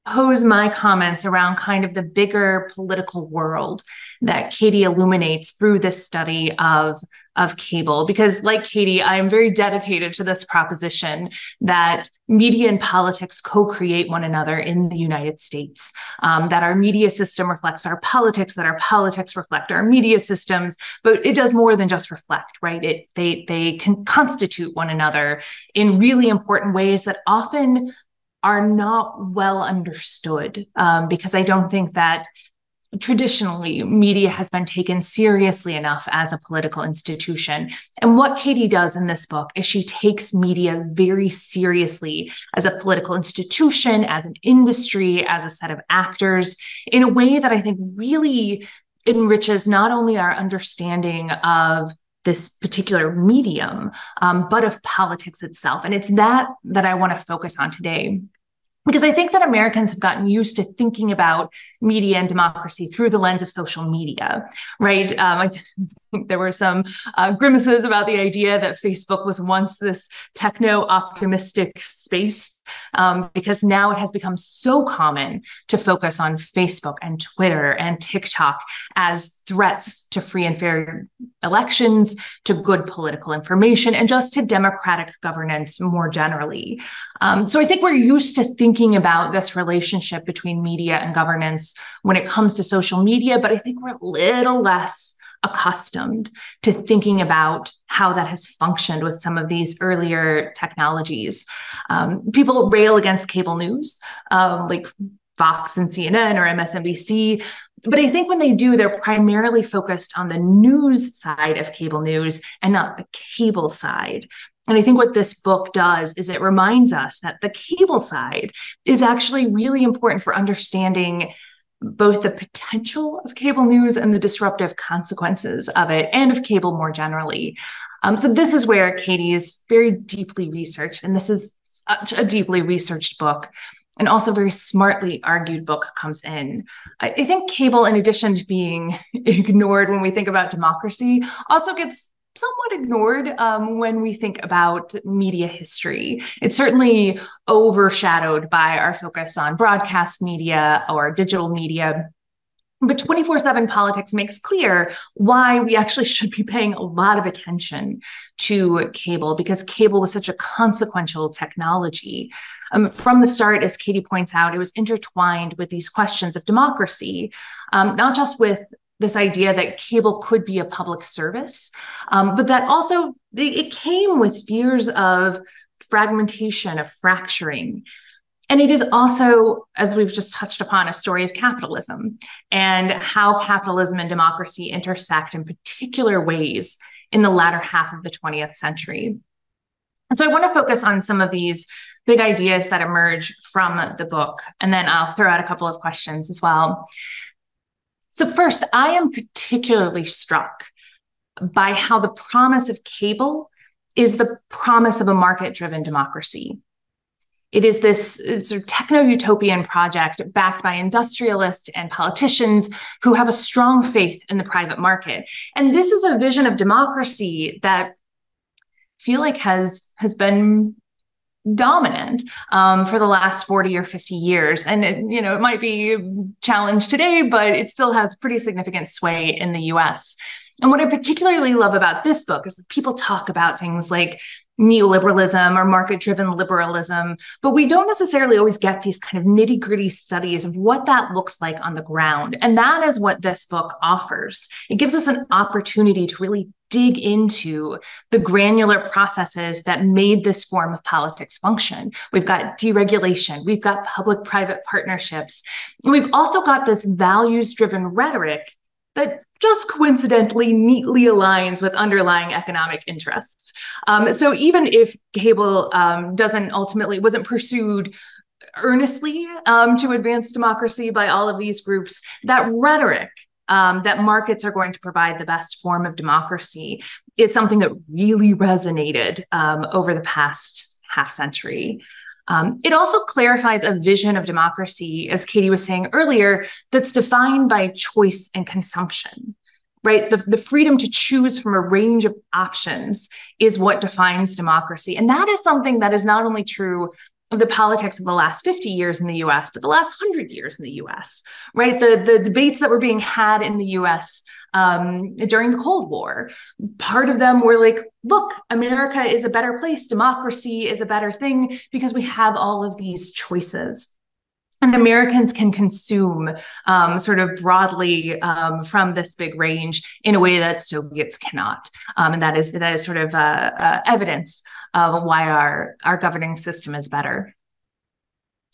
pose my comments around kind of the bigger political world that Katie illuminates through this study of, of cable. Because, like Katie, I am very dedicated to this proposition that media and politics co create one another in the United States, um, that our media system reflects our politics, that our politics reflect our media systems, but it does more than just reflect, right? It, they, they can constitute one another in really important ways that often are not well understood um, because I don't think that traditionally media has been taken seriously enough as a political institution. And what Katie does in this book is she takes media very seriously as a political institution, as an industry, as a set of actors in a way that I think really enriches not only our understanding of this particular medium, um, but of politics itself. And it's that that I want to focus on today because I think that Americans have gotten used to thinking about media and democracy through the lens of social media, right? Um, I think there were some uh, grimaces about the idea that Facebook was once this techno optimistic space um, because now it has become so common to focus on Facebook and Twitter and TikTok as threats to free and fair elections, to good political information, and just to democratic governance more generally. Um, so I think we're used to thinking about this relationship between media and governance when it comes to social media, but I think we're a little less accustomed to thinking about how that has functioned with some of these earlier technologies. Um, people rail against cable news, um, like Fox and CNN or MSNBC. But I think when they do, they're primarily focused on the news side of cable news and not the cable side. And I think what this book does is it reminds us that the cable side is actually really important for understanding both the potential of cable news and the disruptive consequences of it and of cable more generally. Um, so this is where Katie's very deeply researched, and this is such a deeply researched book and also very smartly argued book comes in. I, I think cable, in addition to being ignored when we think about democracy, also gets somewhat ignored um, when we think about media history. It's certainly overshadowed by our focus on broadcast media or digital media. But 24 7 politics makes clear why we actually should be paying a lot of attention to cable because cable was such a consequential technology. Um, from the start, as Katie points out, it was intertwined with these questions of democracy, um, not just with this idea that cable could be a public service, um, but that also it came with fears of fragmentation, of fracturing. And it is also, as we've just touched upon, a story of capitalism and how capitalism and democracy intersect in particular ways in the latter half of the 20th century. And so I want to focus on some of these big ideas that emerge from the book, and then I'll throw out a couple of questions as well. So, first, I am particularly struck by how the promise of cable is the promise of a market driven democracy. It is this sort of techno utopian project backed by industrialists and politicians who have a strong faith in the private market. And this is a vision of democracy that I feel like has has been dominant um, for the last 40 or 50 years. And it, you know it might be challenged today but it still has pretty significant sway in the us and what i particularly love about this book is that people talk about things like neoliberalism or market driven liberalism, but we don't necessarily always get these kind of nitty gritty studies of what that looks like on the ground. And that is what this book offers. It gives us an opportunity to really dig into the granular processes that made this form of politics function. We've got deregulation, we've got public private partnerships, and we've also got this values driven rhetoric that just coincidentally neatly aligns with underlying economic interests. Um, so even if cable um, doesn't ultimately wasn't pursued earnestly um, to advance democracy by all of these groups, that rhetoric um, that markets are going to provide the best form of democracy is something that really resonated um, over the past half century. Um, it also clarifies a vision of democracy, as Katie was saying earlier, that's defined by choice and consumption, right? The, the freedom to choose from a range of options is what defines democracy. And that is something that is not only true of the politics of the last 50 years in the US, but the last 100 years in the US, right? The, the debates that were being had in the US um, during the Cold War, part of them were like, look, America is a better place, democracy is a better thing because we have all of these choices and Americans can consume um, sort of broadly um, from this big range in a way that Soviets cannot, um, and that is that is sort of uh, uh, evidence of why our our governing system is better.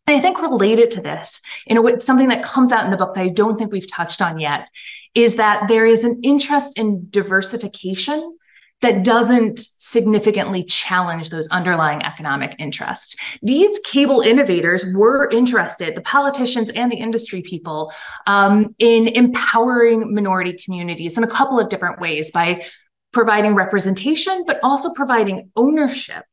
And I think related to this, in a something that comes out in the book that I don't think we've touched on yet, is that there is an interest in diversification that doesn't significantly challenge those underlying economic interests. These cable innovators were interested, the politicians and the industry people, um, in empowering minority communities in a couple of different ways by providing representation, but also providing ownership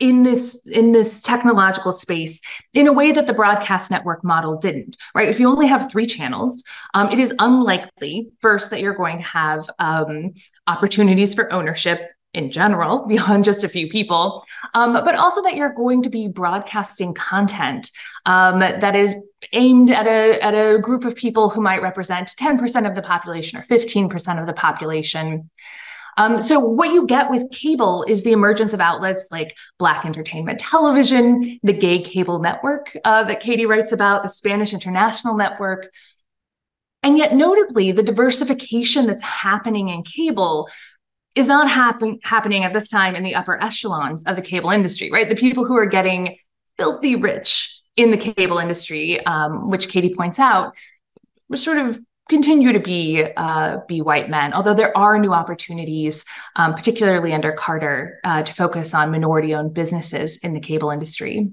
in this in this technological space in a way that the broadcast network model didn't right? If you only have three channels um, it is unlikely first that you're going to have um, opportunities for ownership in general beyond just a few people um, but also that you're going to be broadcasting content um, that is aimed at a at a group of people who might represent 10% of the population or 15% of the population um, so what you get with cable is the emergence of outlets like Black Entertainment Television, the Gay Cable Network uh, that Katie writes about, the Spanish International Network. And yet, notably, the diversification that's happening in cable is not happen- happening at this time in the upper echelons of the cable industry, right? The people who are getting filthy rich in the cable industry, um, which Katie points out, were sort of continue to be uh, be white men, although there are new opportunities, um, particularly under Carter, uh, to focus on minority-owned businesses in the cable industry.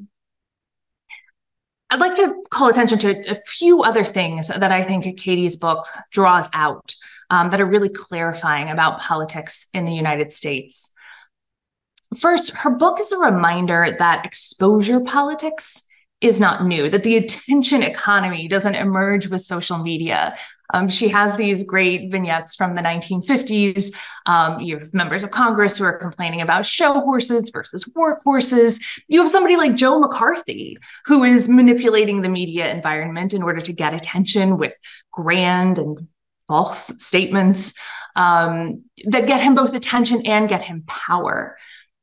I'd like to call attention to a few other things that I think Katie's book draws out um, that are really clarifying about politics in the United States. First, her book is a reminder that exposure politics is not new, that the attention economy doesn't emerge with social media. Um, she has these great vignettes from the 1950s. Um, you have members of Congress who are complaining about show horses versus work horses. You have somebody like Joe McCarthy who is manipulating the media environment in order to get attention with grand and false statements um, that get him both attention and get him power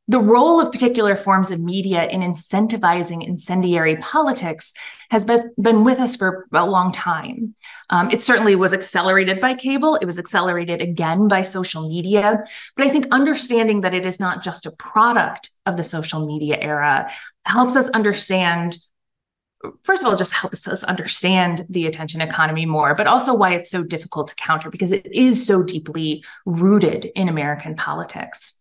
the role of particular forms of media in incentivizing incendiary politics has been, been with us for a long time. Um, it certainly was accelerated by cable, it was accelerated again by social media. But I think understanding that it is not just a product of the social media era helps us understand. First of all, just helps us understand the attention economy more, but also why it's so difficult to counter because it is so deeply rooted in American politics.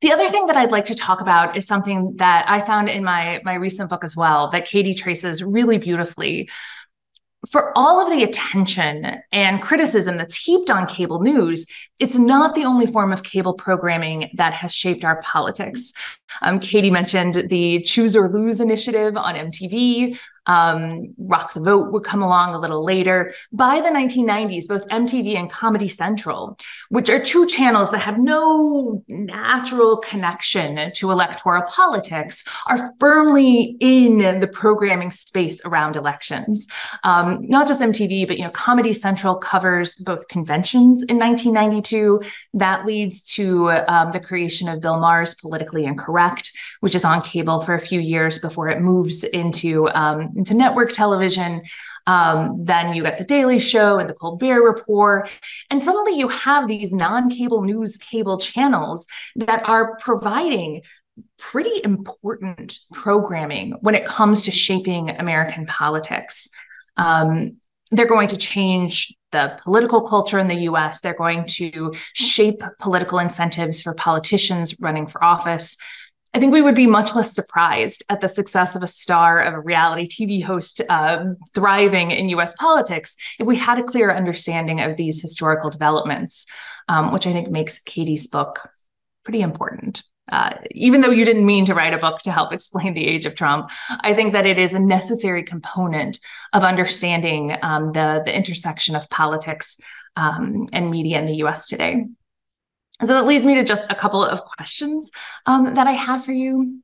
The other thing that I'd like to talk about is something that I found in my my recent book as well that Katie traces really beautifully. For all of the attention and criticism that's heaped on cable news, it's not the only form of cable programming that has shaped our politics. Um, Katie mentioned the Choose or Lose initiative on MTV, um, Rock the Vote would come along a little later. By the 1990s, both MTV and Comedy Central, which are two channels that have no natural connection to electoral politics, are firmly in the programming space around elections. Um, not just MTV, but you know, Comedy Central covers both conventions in 1992. That leads to um, the creation of Bill Maher's Politically Incorrect, which is on cable for a few years before it moves into um, into network television. Um, then you get the Daily Show and the Colbert Report. And suddenly you have these non cable news cable channels that are providing pretty important programming when it comes to shaping American politics. Um, they're going to change the political culture in the US. They're going to shape political incentives for politicians running for office. I think we would be much less surprised at the success of a star of a reality TV host um, thriving in US politics if we had a clear understanding of these historical developments, um, which I think makes Katie's book pretty important. Uh, even though you didn't mean to write a book to help explain the age of Trump, I think that it is a necessary component of understanding um, the, the intersection of politics um, and media in the US today. So that leads me to just a couple of questions um, that I have for you.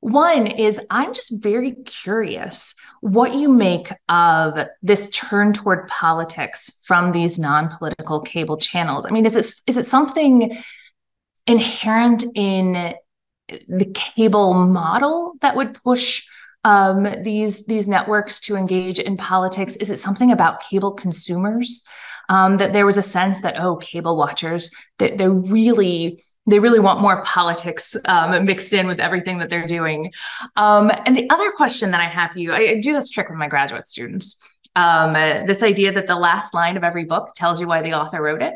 One is I'm just very curious what you make of this turn toward politics from these non-political cable channels. I mean, is it is it something inherent in the cable model that would push um, these these networks to engage in politics? Is it something about cable consumers? Um, that there was a sense that oh cable watchers that they're really they really want more politics um, mixed in with everything that they're doing. Um, and the other question that i have for you I, I do this trick with my graduate students. Um, uh, this idea that the last line of every book tells you why the author wrote it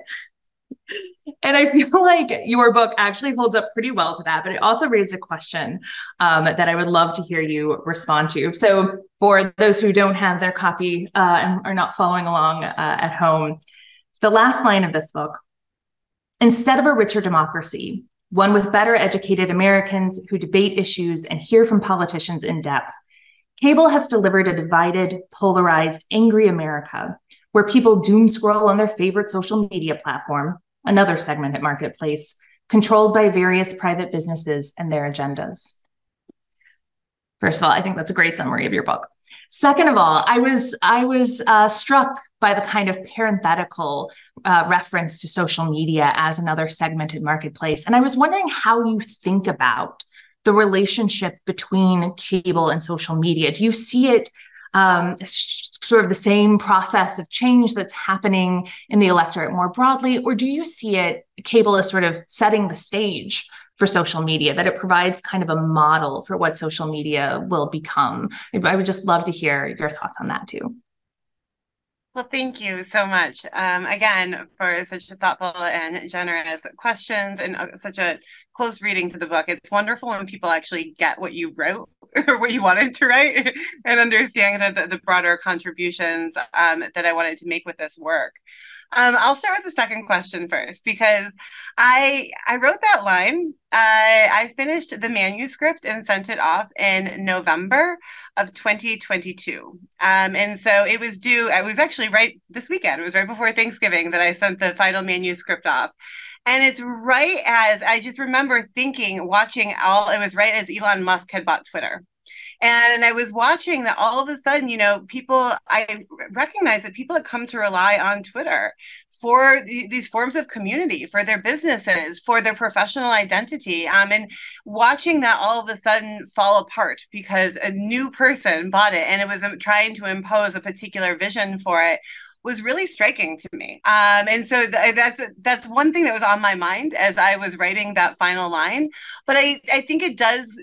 and I feel like your book actually holds up pretty well to that, but it also raised a question um, that I would love to hear you respond to. So, for those who don't have their copy uh, and are not following along uh, at home, the last line of this book Instead of a richer democracy, one with better educated Americans who debate issues and hear from politicians in depth, cable has delivered a divided, polarized, angry America where people doom scroll on their favorite social media platform, another segment at Marketplace, controlled by various private businesses and their agendas. First of all, I think that's a great summary of your book. Second of all, I was I was uh, struck by the kind of parenthetical uh, reference to social media as another segmented marketplace, and I was wondering how you think about the relationship between cable and social media. Do you see it um, sort of the same process of change that's happening in the electorate more broadly, or do you see it cable as sort of setting the stage for social media, that it provides kind of a model for what social media will become. I would just love to hear your thoughts on that too. Well, thank you so much um, again for such a thoughtful and generous questions and uh, such a close reading to the book. It's wonderful when people actually get what you wrote or what you wanted to write and understand the, the broader contributions um, that I wanted to make with this work. Um, I'll start with the second question first because I I wrote that line. Uh, I finished the manuscript and sent it off in November of 2022, um, and so it was due. I was actually right this weekend. It was right before Thanksgiving that I sent the final manuscript off. And it's right as I just remember thinking, watching all, it was right as Elon Musk had bought Twitter. And I was watching that all of a sudden, you know, people, I recognize that people had come to rely on Twitter for th- these forms of community, for their businesses, for their professional identity. Um, and watching that all of a sudden fall apart because a new person bought it and it was um, trying to impose a particular vision for it was really striking to me. Um, and so th- that's that's one thing that was on my mind as I was writing that final line. But I I think it does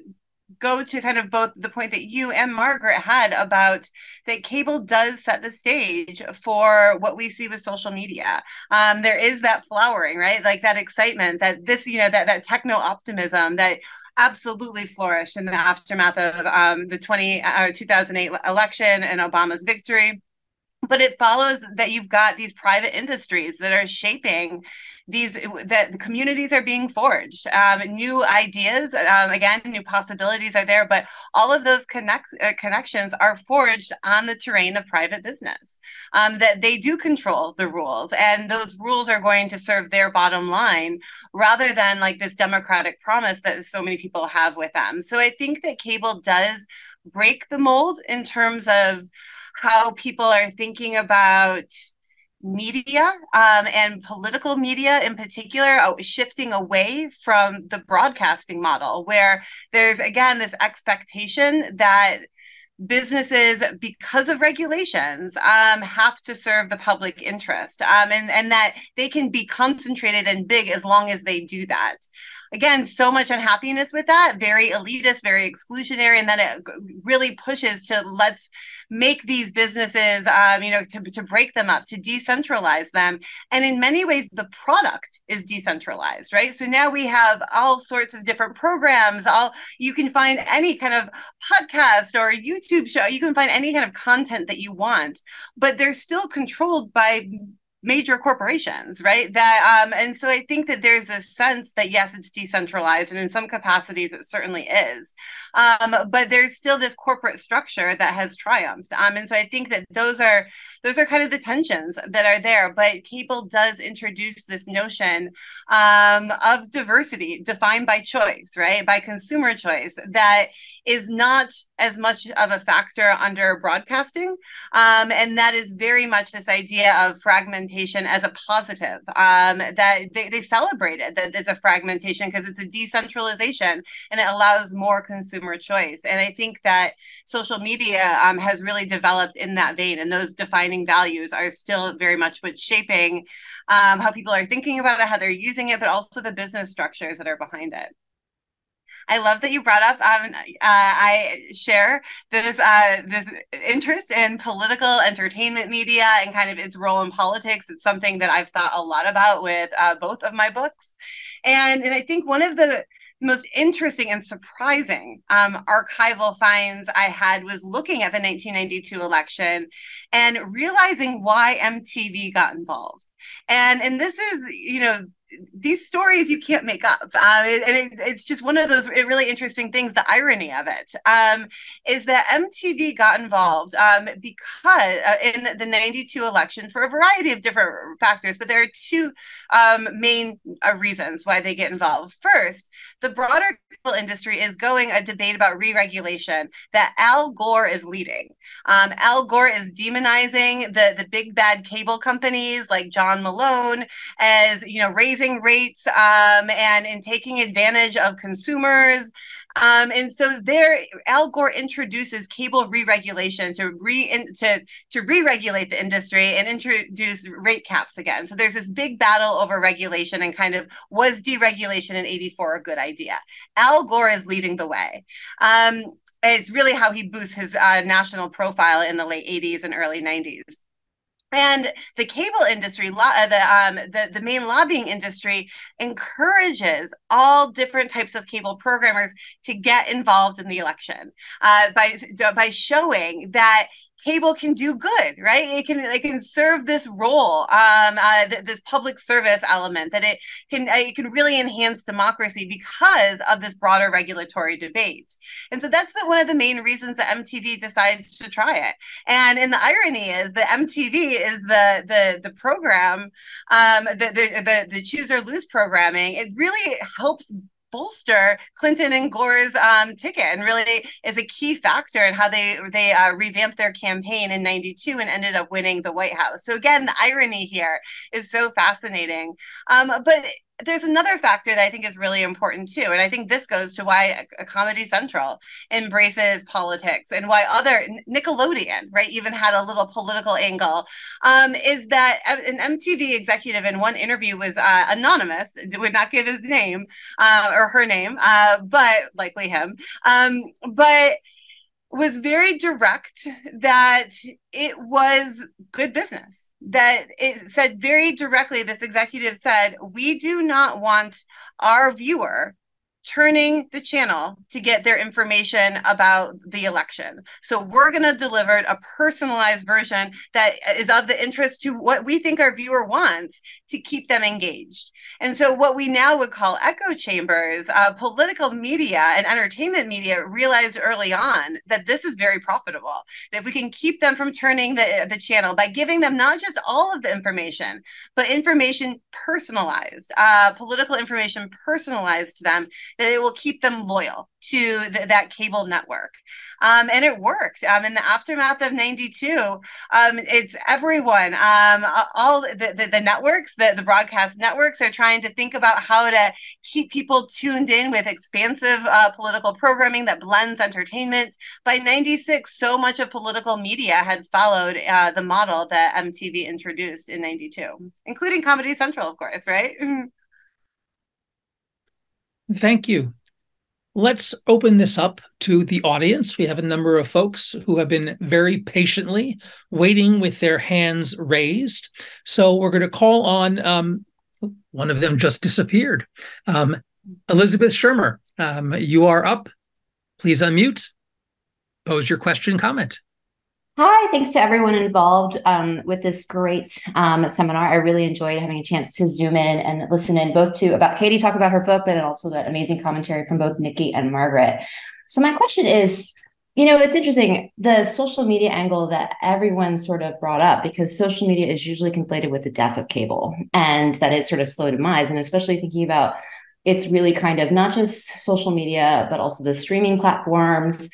go to kind of both the point that you and Margaret had about that cable does set the stage for what we see with social media. Um, there is that flowering, right? Like that excitement, that this, you know, that that techno optimism that absolutely flourished in the aftermath of um, the 20 uh, 2008 election and Obama's victory but it follows that you've got these private industries that are shaping these that the communities are being forged. Um, new ideas um, again new possibilities are there but all of those connect, uh, connections are forged on the terrain of private business um, that they do control the rules and those rules are going to serve their bottom line rather than like this democratic promise that so many people have with them. So i think that cable does break the mold in terms of how people are thinking about media um, and political media in particular uh, shifting away from the broadcasting model where there's again this expectation that businesses because of regulations um, have to serve the public interest um, and, and that they can be concentrated and big as long as they do that again so much unhappiness with that very elitist very exclusionary and then it really pushes to let's make these businesses um, you know to, to break them up to decentralize them. And in many ways the product is decentralized right? So now we have all sorts of different programs all you can find any kind of podcast or youtube show you can find any kind of content that you want but they're still controlled by major corporations right? That um and so i think that there's a sense that yes it's decentralized and in some capacities it certainly is. Um but there's still this corporate structure that has triumphed. Um and so i think that those are those are kind of the tensions that are there. But cable does introduce this notion um of diversity defined by choice right? By consumer choice that is not as much of a factor under broadcasting. Um and that is very much this idea of fragmentation fragmentation as a positive. Um, that they, they celebrated that it's a fragmentation because it's a decentralization and it allows more consumer choice. And I think that social media um, has really developed in that vein, and those defining values are still very much what's shaping um, how people are thinking about it, how they're using it, but also the business structures that are behind it. I love that you brought up. Um, uh, I share this uh, this interest in political entertainment media and kind of its role in politics. It's something that I've thought a lot about with uh, both of my books, and and I think one of the most interesting and surprising um, archival finds I had was looking at the 1992 election and realizing why MTV got involved. And and this is, you know, these stories you can't make up. Um, and it, it's just one of those really interesting things. The irony of it um, is that MTV got involved um, because uh, in the, the, 92 election for a variety of different factors, but there are two um, main uh, reasons why they get involved. First, the broader industry is going a debate about re-regulation that Al Gore is leading. Um, Al Gore is demonizing the, the big bad cable companies like John Malone as, you know, raising rates um, and in taking advantage of consumers. Um, and so there, Al Gore introduces cable re-regulation to re to to re-regulate the industry and introduce rate caps again. So there's this big battle over regulation and kind of was deregulation in '84 a good idea? Al Gore is leading the way. Um, it's really how he boosts his uh, national profile in the late 80s and early 90s and the cable industry uh, the um the, the main lobbying industry encourages all different types of cable programmers to get involved in the election uh, by by showing that cable can do good right? It can it can serve this role um uh, th- this public service element that it can uh, it can really enhance democracy because of this broader regulatory debate. And so that's the, one of the main reasons that mtv decides to try it. And and the irony is that mtv is the the the program um the the the, the choose or lose programming. It really helps bolster Clinton and Gore's um, ticket, and really is a key factor in how they they uh, revamped their campaign in '92 and ended up winning the White House. So again, the irony here is so fascinating. Um, but there's another factor that I think is really important too, and I think this goes to why a Comedy Central embraces politics and why other Nickelodeon, right, even had a little political angle. Um, is that an MTV executive in one interview was uh, anonymous, would not give his name uh, or her name, uh, but likely him, um, but was very direct that it was good business that it said very directly this executive said we do not want our viewer turning the channel to get their information about the election. So we're going to deliver a personalized version that is of the interest to what we think our viewer wants to keep them engaged. And so what we now would call echo chambers, uh, political media and entertainment media realized early on that this is very profitable. That if we can keep them from turning the, the channel by giving them not just all of the information, but information personalized, uh, political information personalized to them, that it will keep them loyal to the, that cable network. Um, and it worked. Um, in the aftermath of 92, um, it's everyone, um, all the, the, the, networks, the, the broadcast networks are trying to think about how to keep people tuned in with expansive uh, political programming that blends entertainment. By 96, so much of political media had followed uh, the model that MTV introduced in 92, including Comedy Central, of course, right? Thank you. Let's open this up to the audience. We have a number of folks who have been very patiently waiting with their hands raised. So we're going to call on um, one of them just disappeared. Um, Elizabeth Shermer, um, you are up. Please unmute. Pose your question, comment. Hi, thanks to everyone involved um, with this great um, seminar. I really enjoyed having a chance to zoom in and listen in both to about Katie talk about her book, but also that amazing commentary from both Nikki and Margaret. So my question is, you know, it's interesting the social media angle that everyone sort of brought up because social media is usually conflated with the death of cable and that it's sort of slow demise, and especially thinking about it's really kind of not just social media, but also the streaming platforms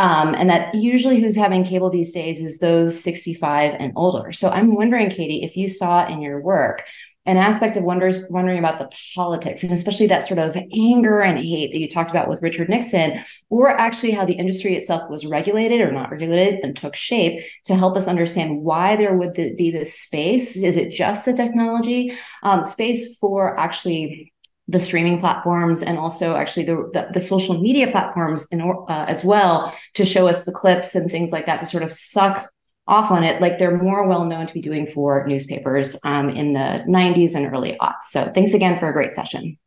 um, and that usually who's having cable these days is those 65 and older. So I'm wondering, Katie, if you saw in your work an aspect of wonders, wondering about the politics and especially that sort of anger and hate that you talked about with Richard Nixon, or actually how the industry itself was regulated or not regulated and took shape to help us understand why there would be this space. Is it just the technology um, space for actually the streaming platforms and also actually the, the, the social media platforms in, uh, as well to show us the clips and things like that to sort of suck off on it like they're more well known to be doing for newspapers um, in the 90s and early aughts. So thanks again for a great session.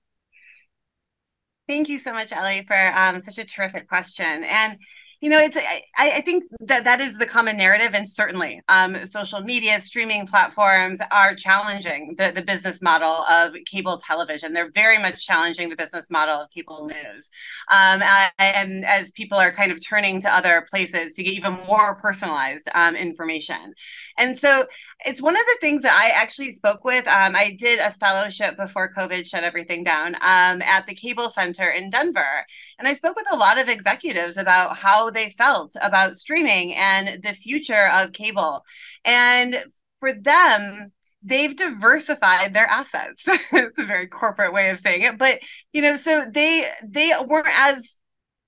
Thank you so much, Ellie, for um, such a terrific question. And you know, it's I, I think that that is the common narrative, and certainly, um, social media, streaming platforms are challenging the the business model of cable television. They're very much challenging the business model of cable news, um, and as people are kind of turning to other places to get even more personalized um, information, and so it's one of the things that I actually spoke with. Um, I did a fellowship before COVID shut everything down um, at the Cable Center in Denver, and I spoke with a lot of executives about how they felt about streaming and the future of cable. And for them, they've diversified their assets. it's a very corporate way of saying it, but you know, so they they weren't as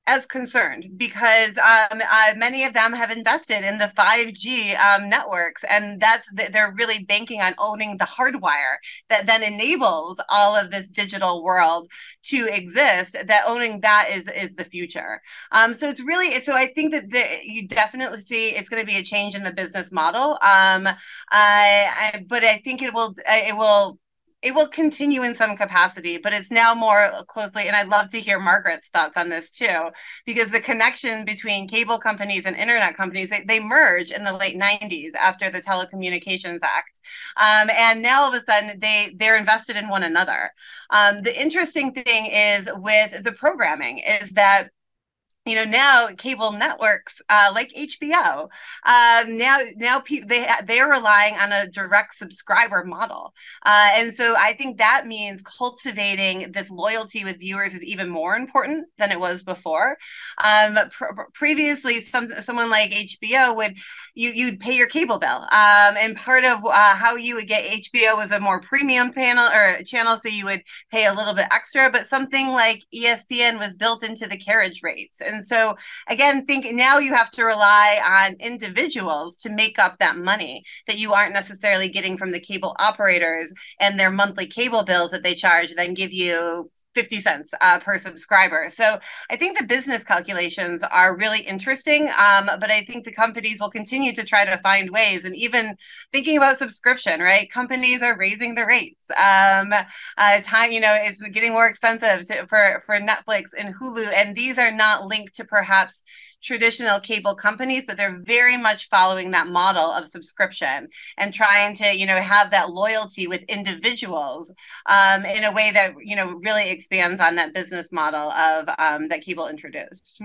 as concerned because um, uh, many of them have invested in the 5G um, networks, and that's they're really banking on owning the hardwire that then enables all of this digital world to exist. That owning that is is the future. Um, so it's really so I think that the, you definitely see it's going to be a change in the business model. Um, I, I, but I think it will it will it will continue in some capacity, but it's now more closely. And I'd love to hear Margaret's thoughts on this too, because the connection between cable companies and internet companies they, they merge in the late 90s after the Telecommunications Act, um, and now all of a sudden they they're invested in one another. Um, the interesting thing is with the programming is that you know now cable networks uh, like HBO uh, now now people they they're relying on a direct subscriber model uh, and so I think that means cultivating this loyalty with viewers is even more important than it was before. Um, pr- previously, some someone like HBO would you you'd pay your cable bill. Um, and part of uh, how you would get HBO was a more premium panel or channel, so you would pay a little bit extra. But something like ESPN was built into the carriage rates, and so again, think now you have to rely on individuals to make up that money that you aren't necessarily getting from the cable operators and their monthly cable bills that they charge, then give you 50 cents uh, per subscriber. So I think the business calculations are really interesting, um, but I think the companies will continue to try to find ways. And even thinking about subscription, right? Companies are raising the rates. Um, uh, time, you know, it's getting more expensive to, for for Netflix and Hulu, and these are not linked to perhaps traditional cable companies, but they're very much following that model of subscription and trying to, you know, have that loyalty with individuals um, in a way that, you know, really expands on that business model of um, that cable introduced.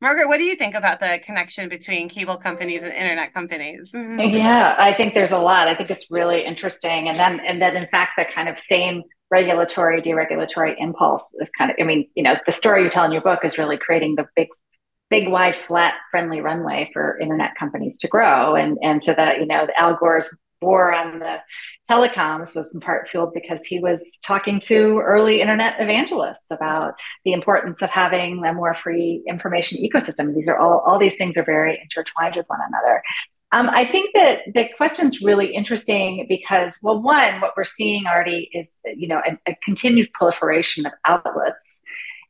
Margaret, what do you think about the connection between cable companies and internet companies? yeah, I think there's a lot. I think it's really interesting. And then, and then in fact, the kind of same regulatory deregulatory impulse is kind of i mean you know the story you tell in your book is really creating the big big, wide, flat, friendly runway for internet companies to grow. And and to the, you know, the Al Gore's war on the telecoms was in part fueled because he was talking to early internet evangelists about the importance of having a more free information ecosystem. These are all all these things are very intertwined with one another. Um, I think that the question's really interesting because, well, one, what we're seeing already is, you know, a, a continued proliferation of outlets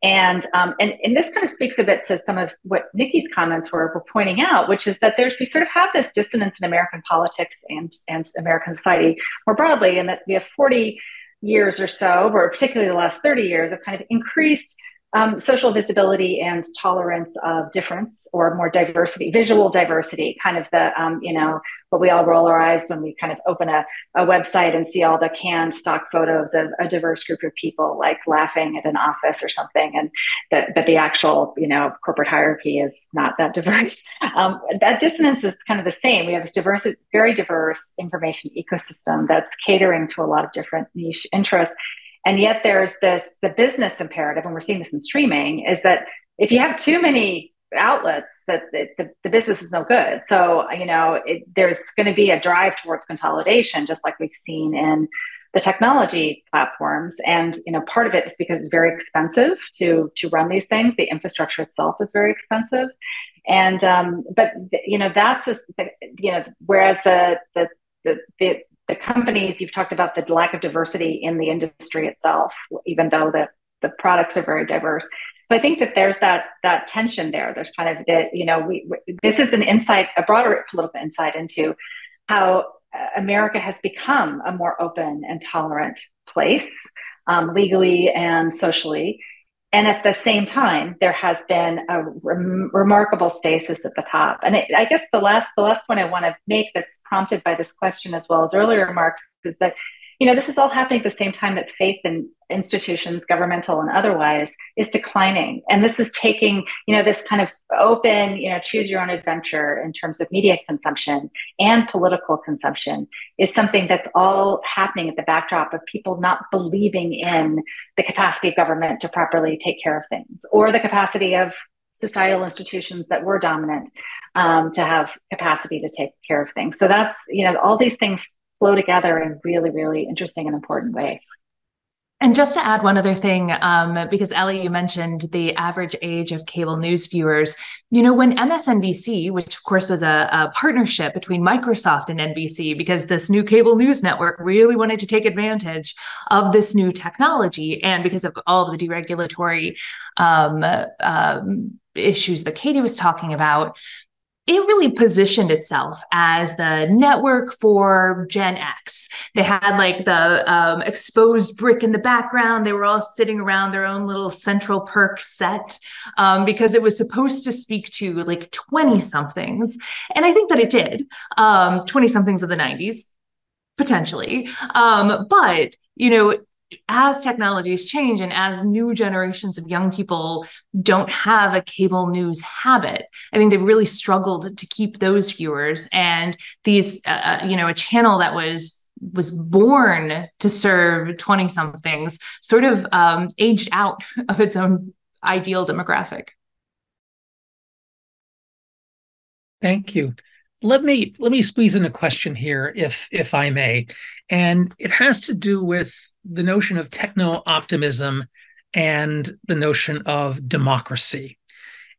and, um, and, and this kind of speaks a bit to some of what Nikki's comments were, were pointing out, which is that there's, we sort of have this dissonance in American politics and, and American society more broadly, and that we have 40 years or so, or particularly the last 30 years, of kind of increased um, social visibility and tolerance of difference or more diversity, visual diversity, kind of the, um, you know, what we all roll our eyes when we kind of open a, a website and see all the canned stock photos of a diverse group of people like laughing at an office or something. And that, but the actual, you know, corporate hierarchy is not that diverse. Um, that dissonance is kind of the same. We have this diverse, very diverse information ecosystem that's catering to a lot of different niche interests and yet there's this the business imperative, and we're seeing this in streaming, is that if you have too many outlets that the, the, the, business is no good. So you know it, there's going to be a drive towards consolidation just like we've seen in the technology platforms. And you know part of it is because it's very expensive to to run these things. The infrastructure itself is very expensive. And um, but you know that's a, you know whereas the the the, the the companies you've talked about the lack of diversity in the industry itself even though the the products are very diverse. So i think that there's that that tension there. There's kind of that you know we, we, this is an insight a broader political insight into how uh, america has become a more open and tolerant place um, legally and socially and at the same time, there has been a rem- remarkable stasis at the top. And it, I guess the last the last point I want to make that's prompted by this question as well as earlier remarks is that you know, this is all happening at the same time that faith in institutions, governmental and otherwise, is declining. And this is taking, you know, this kind of open, you know, choose your own adventure in terms of media consumption and political consumption is something that's all happening at the backdrop of people not believing in the capacity of government to properly take care of things or the capacity of societal institutions that were dominant um, to have capacity to take care of things. So that's, you know, all these things flow together in really, really interesting and important ways. And just to add one other thing, um, because Ellie, you mentioned the average age of cable news viewers. You know, when MSNBC, which of course was a, a, partnership between Microsoft and NBC, because this new cable news network really wanted to take advantage of this new technology, and because of all of the deregulatory um, um, issues that Katie was talking about, it really positioned itself as the network for Gen X. They had like the um, exposed brick in the background. They were all sitting around their own little central perk set um, because it was supposed to speak to like 20 somethings. And I think that it did 20 um, somethings of the 90s, potentially. Um, but, you know, as technologies change and as new generations of young people don't have a cable news habit i think they've really struggled to keep those viewers and these uh, uh you know a channel that was was born to serve 20 somethings sort of um, aged out of its own ideal demographic. Thank you. Let me let me squeeze in a question here if if i may. And it has to do with the notion of techno optimism and the notion of democracy.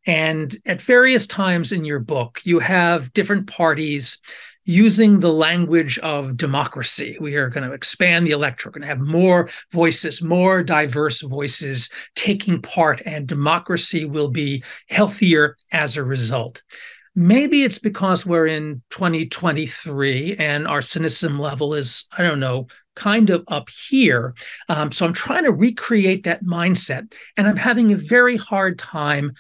And at various times in your book, you have different parties using the language of democracy. We are going to expand the electorate, we're going to have more voices, more diverse voices taking part, and democracy will be healthier as a result. Maybe it's because we're in 2023 and our cynicism level is, I don't know, kind of up here. Um, so I'm trying to recreate that mindset, and I'm having a very hard time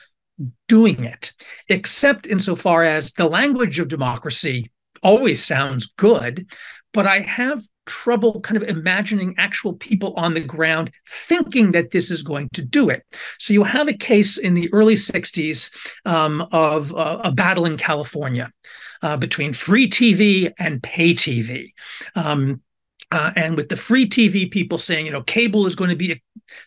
doing it, except insofar as the language of democracy always sounds good, but I have trouble kind of imagining actual people on the ground thinking that this is going to do it. So you have a case in the early 60s um, of uh, a battle in California. Uh, between free TV and pay TV. Um, uh, and with the free TV people saying, you know, cable is going to be,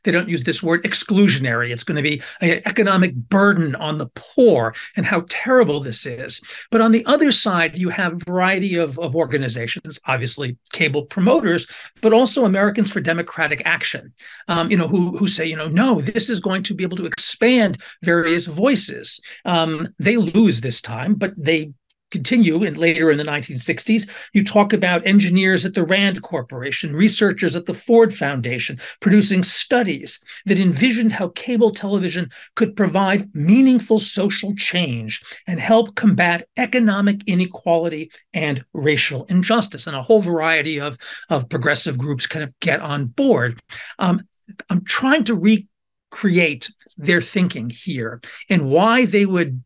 they don't use this word exclusionary. It's going to be an economic burden on the poor and how terrible this is. But on the other side, you have a variety of, of organizations, obviously cable promoters, but also Americans for Democratic Action, um, you know, who, who say, you know, no, this is going to be able to expand various voices. Um, they lose this time, but they continue and later in the 1960s you talk about engineers at the rand corporation researchers at the ford foundation producing studies that envisioned how cable television could provide meaningful social change and help combat economic inequality and racial injustice. And a whole variety of, of progressive groups kind of get on board. Um, i'm trying to recreate their thinking here and why they would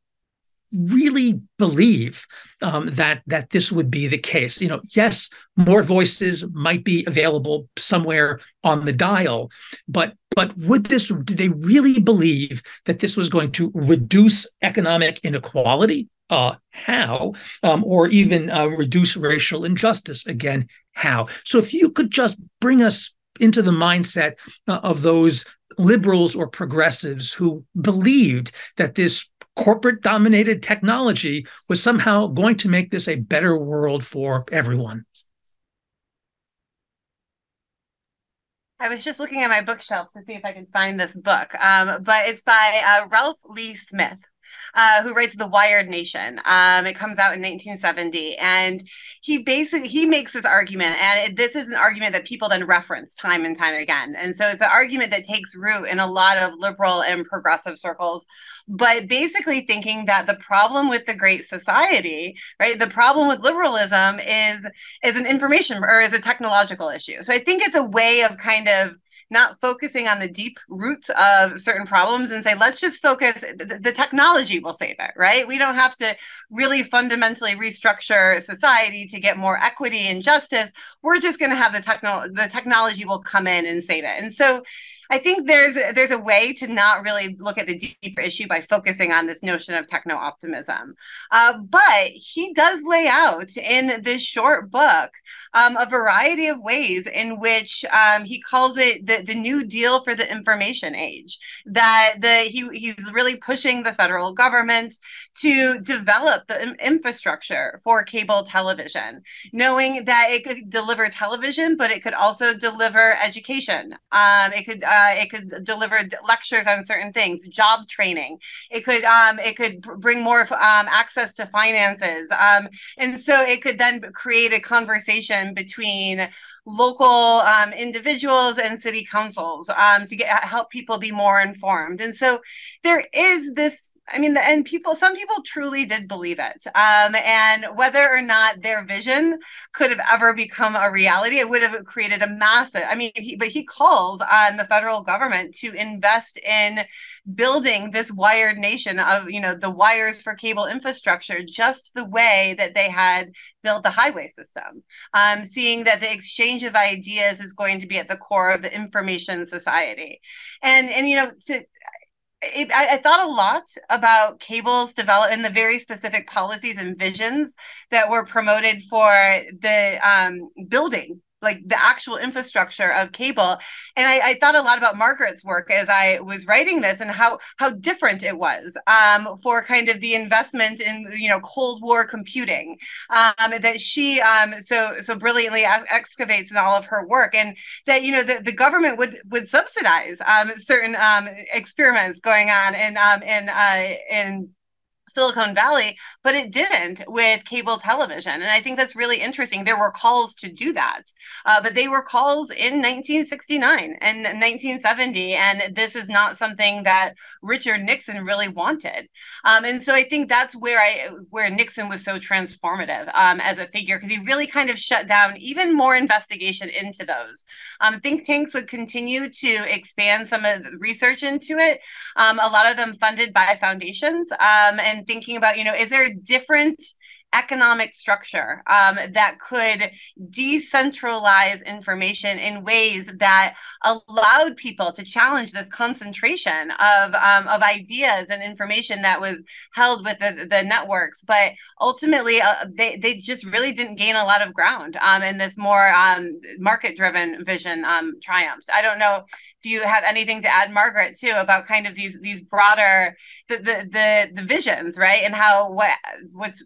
really believe um, that that this would be the case. You know, yes, more voices might be available somewhere on the dial, but but would this? Did they really believe that this was going to reduce economic inequality? Uh, how, um, or even uh, reduce racial injustice? Again, how? So, if you could just bring us into the mindset uh, of those liberals or progressives who believed that this corporate dominated technology was somehow going to make this a better world for everyone. I was just looking at my bookshelf to see if I could find this book, um, but it's by uh, Ralph Lee Smith uh, who writes The Wired Nation. Um, it comes out in 1970, and he basically he makes this argument, and it, this is an argument that people then reference time and time again. And so it's an argument that takes root in a lot of liberal and progressive circles, but basically thinking that the problem with the Great Society, right, the problem with liberalism is is an information or is a technological issue. So I think it's a way of kind of not focusing on the deep roots of certain problems and say, let's just focus, the, the technology will save it, right? We don't have to really fundamentally restructure society to get more equity and justice. We're just going to have the techno the technology will come in and save it. And so I think there's there's a way to not really look at the deeper issue by focusing on this notion of techno optimism. Uh, but he does lay out in this short book um, a variety of ways in which um, he calls it the, the new deal for the information age. That the he he's really pushing the federal government to develop the infrastructure for cable television, knowing that it could deliver television, but it could also deliver education. Um, it could uh, uh, it could deliver lectures on certain things, job training. It could um, it could bring more um, access to finances, um, and so it could then create a conversation between local um, individuals and city councils um, to get help people be more informed. And so there is this I mean, and people, some people truly did believe it. Um, and whether or not their vision could have ever become a reality, it would have created a massive, I mean, he, but he calls on the federal government to invest in building this wired nation of, you know, the wires for cable infrastructure, just the way that they had built the highway system. Um, seeing that the exchange of ideas is going to be at the core of the information society. And, and, you know, to, it, I, I, thought a lot about cables develop and the very specific policies and visions that were promoted for the um, building like the actual infrastructure of cable. And I, I, thought a lot about margaret's work as i was writing this and how how different it was um, for kind of the investment in you know cold war computing um, that she um, so so brilliantly excavates in all of her work and that you know the, the government would would subsidize um, certain um, experiments going on in um, in uh, in Silicon Valley, but it didn't with cable television. And I think that's really interesting. There were calls to do that, uh, but they were calls in 1969 and 1970. And this is not something that Richard Nixon really wanted. Um, and so I think that's where I where Nixon was so transformative um, as a figure because he really kind of shut down even more investigation into those. Um, think tanks would continue to expand some of the research into it. Um, a lot of them funded by foundations um, thinking about, you know, is there a different economic structure um, that could decentralize information in ways that allowed people to challenge this concentration of, um, of ideas and information that was held with the, the networks. But ultimately, uh, they, they just really didn't gain a lot of ground um, and this more um, market driven vision um, triumphed. I don't know if you have anything to add, Margaret, too, about kind of these these broader the the the, the visions, right? And how what what's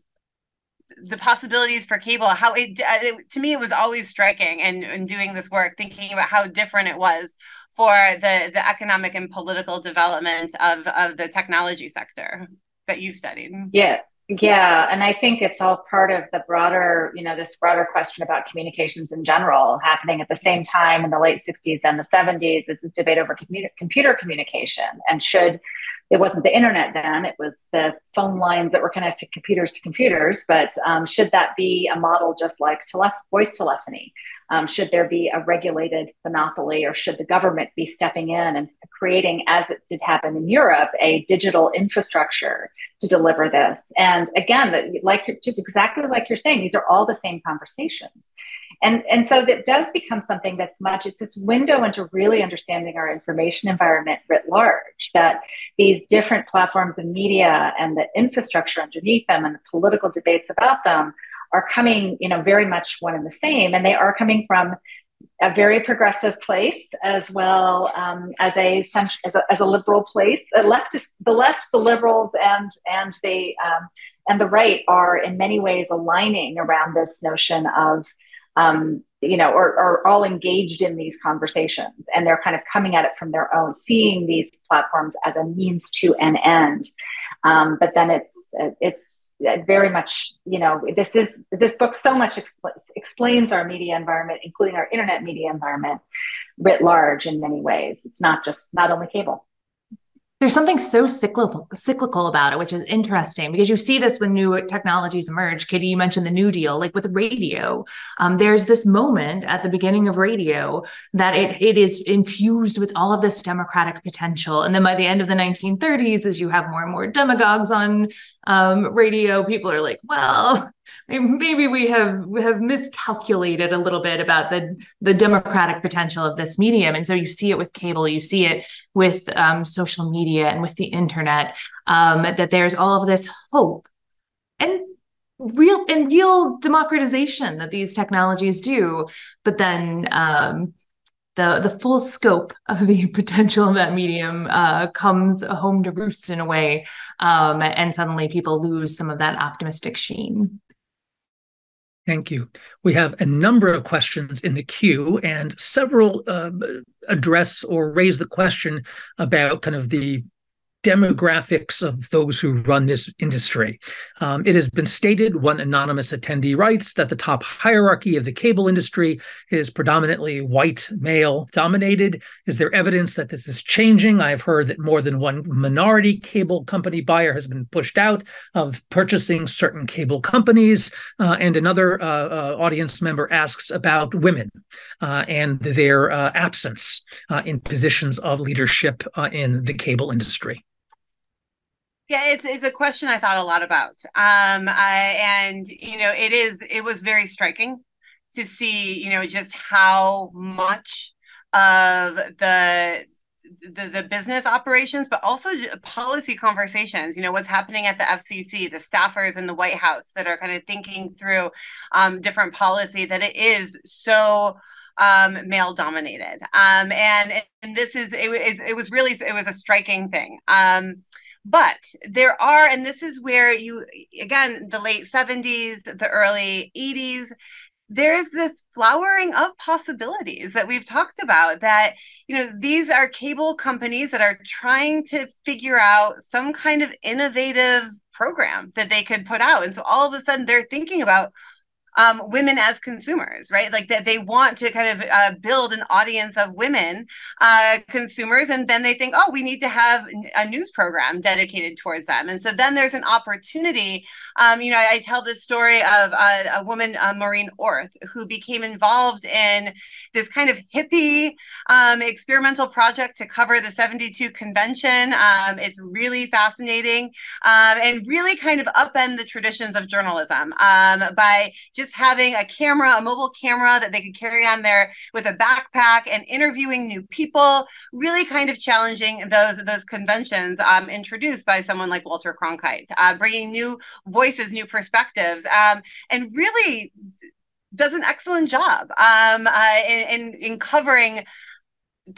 the possibilities for cable how it, uh, it, to me it was always striking and in, in doing this work thinking about how different it was for the the economic and political development of of the technology sector that you studied. Yeah yeah and i think it's all part of the broader you know this broader question about communications in general happening at the same time in the late 60s and the 70s is this debate over commu- computer communication. And should it wasn't the internet then it was the phone lines that were connected computers to computers but um, should that be a model just like tele- voice telephony um, should there be a regulated monopoly or should the government be stepping in and creating as it did happen in europe a digital infrastructure to deliver this? And again like just exactly like you're saying these are all the same conversations. And and so that does become something that's much it's this window into really understanding our information environment writ large that these different platforms and media and the infrastructure underneath them and the political debates about them are coming you know very much one and the same and they are coming from a very progressive place as well um, as, a, as a as a liberal place. A leftist, the left, the liberals, and and the um, and the right are in many ways aligning around this notion of um, you know, or are all engaged in these conversations and they're kind of coming at it from their own, seeing these platforms as a means to an end. Um, but then it's it's Uh, very much you know this is this book so much expl- explains our media environment, including our internet media environment writ large in many ways. It's not just not only cable. There's something so cyclical cyclical about it which is interesting because you see this when new technologies emerge. Katie you mentioned the new deal like with radio. Um, there's this moment at the beginning of radio that it, it is infused with all of this democratic potential. And then by the end of the 1930s as you have more and more demagogues on um, radio people are like well maybe we have we have miscalculated a little bit about the the democratic potential of this medium and so you see it with cable you see it with um, social media and with the internet um, that there's all of this hope and real and real democratization that these technologies do but then um, the the full scope of the potential of that medium uh, comes home to roost in a way, um, and suddenly people lose some of that optimistic sheen. Thank you. We have a number of questions in the queue, and several uh, address or raise the question about kind of the demographics of those who run this industry. Um, it has been stated, one anonymous attendee writes, that the top hierarchy of the cable industry is predominantly white male dominated. Is there evidence that this is changing? I've heard that more than one minority cable company buyer has been pushed out of purchasing certain cable companies. Uh, and another uh, uh, audience member asks about women uh, and their uh, absence uh, in positions of leadership in the cable industry. Yeah, it's it's a question I thought a lot about. Um, I, and you know, it is it was very striking to see, you know, just how much of the the, the business operations, but also policy conversations. You know, what's happening at the FCC, the staffers in the White House that are kind of thinking through um, different policy. That it is so um, male dominated, um, and and this is it, it, it was really it was a striking thing. Um, but there are and this is where you again the late 70s the early 80s there's this flowering of possibilities that we've talked about that you know these are cable companies that are trying to figure out some kind of innovative program that they could put out. And so all of a sudden they're thinking about um, women as consumers, right? Like that they want to kind of uh, build an audience of women uh, consumers, and then they think, oh, we need to have a news program dedicated towards them. And so then there's an opportunity. Um, you know, I, I, tell this story of uh, a woman, uh, Maureen Orth, who became involved in this kind of hippie um, experimental project to cover the 72 convention. Um, it's really fascinating um, and really kind of upend the traditions of journalism um, by just having a camera, a mobile camera that they could carry on there with a backpack and interviewing new people, really kind of challenging those those conventions um, introduced by someone like Walter Cronkite, uh, bringing new voices, new perspectives, um, and really does an excellent job um, uh, in, in, in covering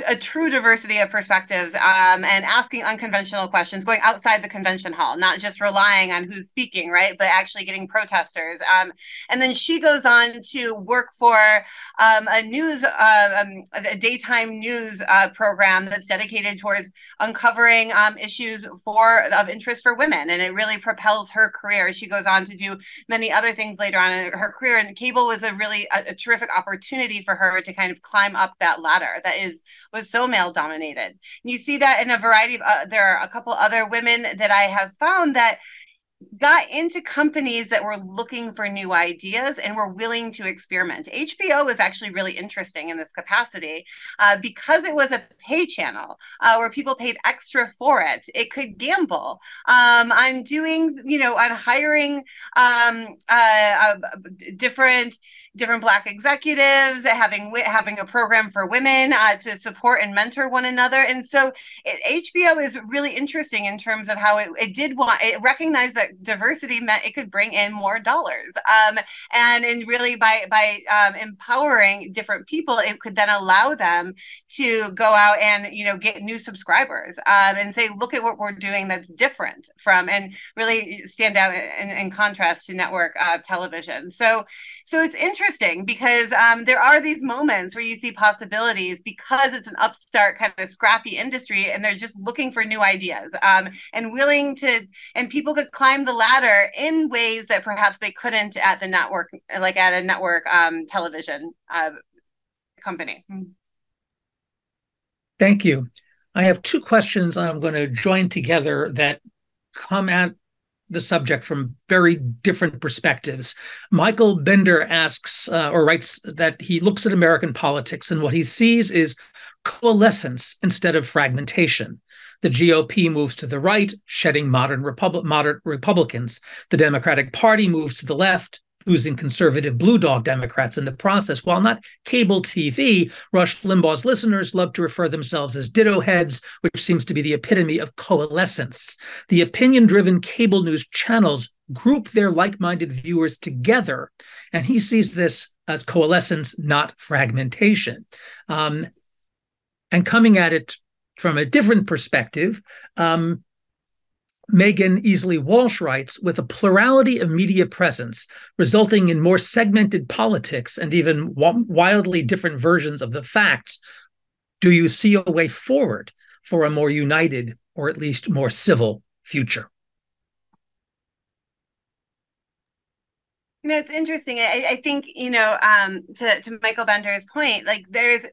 a true diversity of perspectives um, and asking unconventional questions, going outside the convention hall, not just relying on who's speaking, right? But actually getting protesters. Um, and then she goes on to work for um, a news, uh, um, a daytime news uh, program that's dedicated towards uncovering um, issues for of interest for women, and it really propels her career. She goes on to do many other things later on in her career, and cable was a really a, a terrific opportunity for her to kind of climb up that ladder. That is was so male dominated. You see that in a variety of, uh, there are a couple other women that I have found that got into companies that were looking for new ideas and were willing to experiment. HBO was actually really interesting in this capacity uh, because it was a pay channel uh, where people paid extra for it. It could gamble um, on doing, you know, on hiring um, uh, uh different different black executives having having a program for women uh, to support and mentor one another. And so it, hbo is really interesting in terms of how it, it did want it recognized that diversity meant it could bring in more dollars. Um, and in really by by um, empowering different people it could then allow them to go out and you know get new subscribers um, and say look at what we're doing that's different from and really stand out in, in contrast to network uh, television. So so it's interesting because um, there are these moments where you see possibilities because it's an upstart kind of scrappy industry and they're just looking for new ideas um, and willing to, and people could climb the ladder in ways that perhaps they couldn't at the network, like at a network um, television uh, company. Thank you. I have two questions I'm going to join together that come at the subject from very different perspectives. Michael Bender asks uh, or writes that he looks at American politics and what he sees is coalescence instead of fragmentation. The GOP moves to the right, shedding modern Republic, moderate Republicans. The Democratic Party moves to the left, losing conservative blue dog Democrats in the process. While not cable TV, Rush Limbaugh's listeners love to refer themselves as ditto heads, which seems to be the epitome of coalescence. The opinion driven cable news channels group their like minded viewers together, and he sees this as coalescence, not fragmentation. Um, and coming at it from a different perspective, um, Megan Easley Walsh writes with a plurality of media presence, resulting in more segmented politics and even wildly different versions of the facts. Do you see a way forward for a more united or at least more civil future? You know, it's interesting. I, I think, you know, um, to, to Michael Bender's point, like there's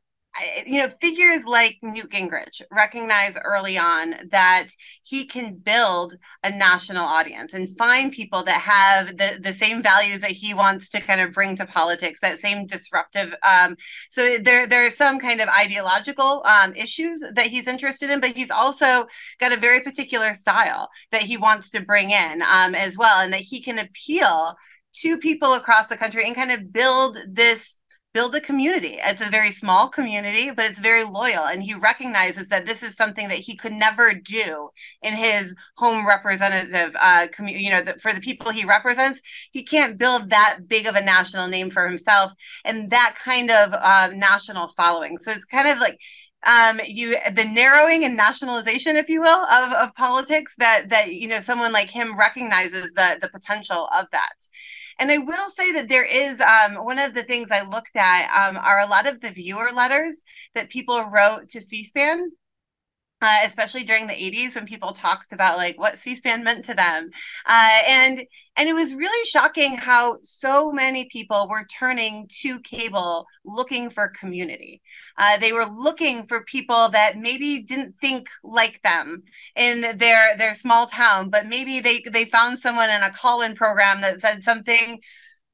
you know, figures like Newt Gingrich recognize early on that he can build a national audience and find people that have the, the same values that he wants to kind of bring to politics, that same disruptive. Um, so there, there are some kind of ideological um, issues that he's interested in, but he's also got a very particular style that he wants to bring in um, as well, and that he can appeal to people across the country and kind of build this build a community. It's a very small community, but it's very loyal. And he recognizes that this is something that he could never do in his home representative uh, community. You know, the, for the people he represents, he can't build that big of a national name for himself and that kind of uh, national following. So it's kind of like um, you the narrowing and nationalization, if you will, of, of politics that that you know someone like him recognizes the the potential of that. And I will say that there is um, one of the things I looked at um, are a lot of the viewer letters that people wrote to C-SPAN uh, especially during the 80s when people talked about like what c-span meant to them. Uh, and and it was really shocking how so many people were turning to cable looking for community. Uh, they were looking for people that maybe didn't think like them in their their small town but maybe they they found someone in a call-in program that said something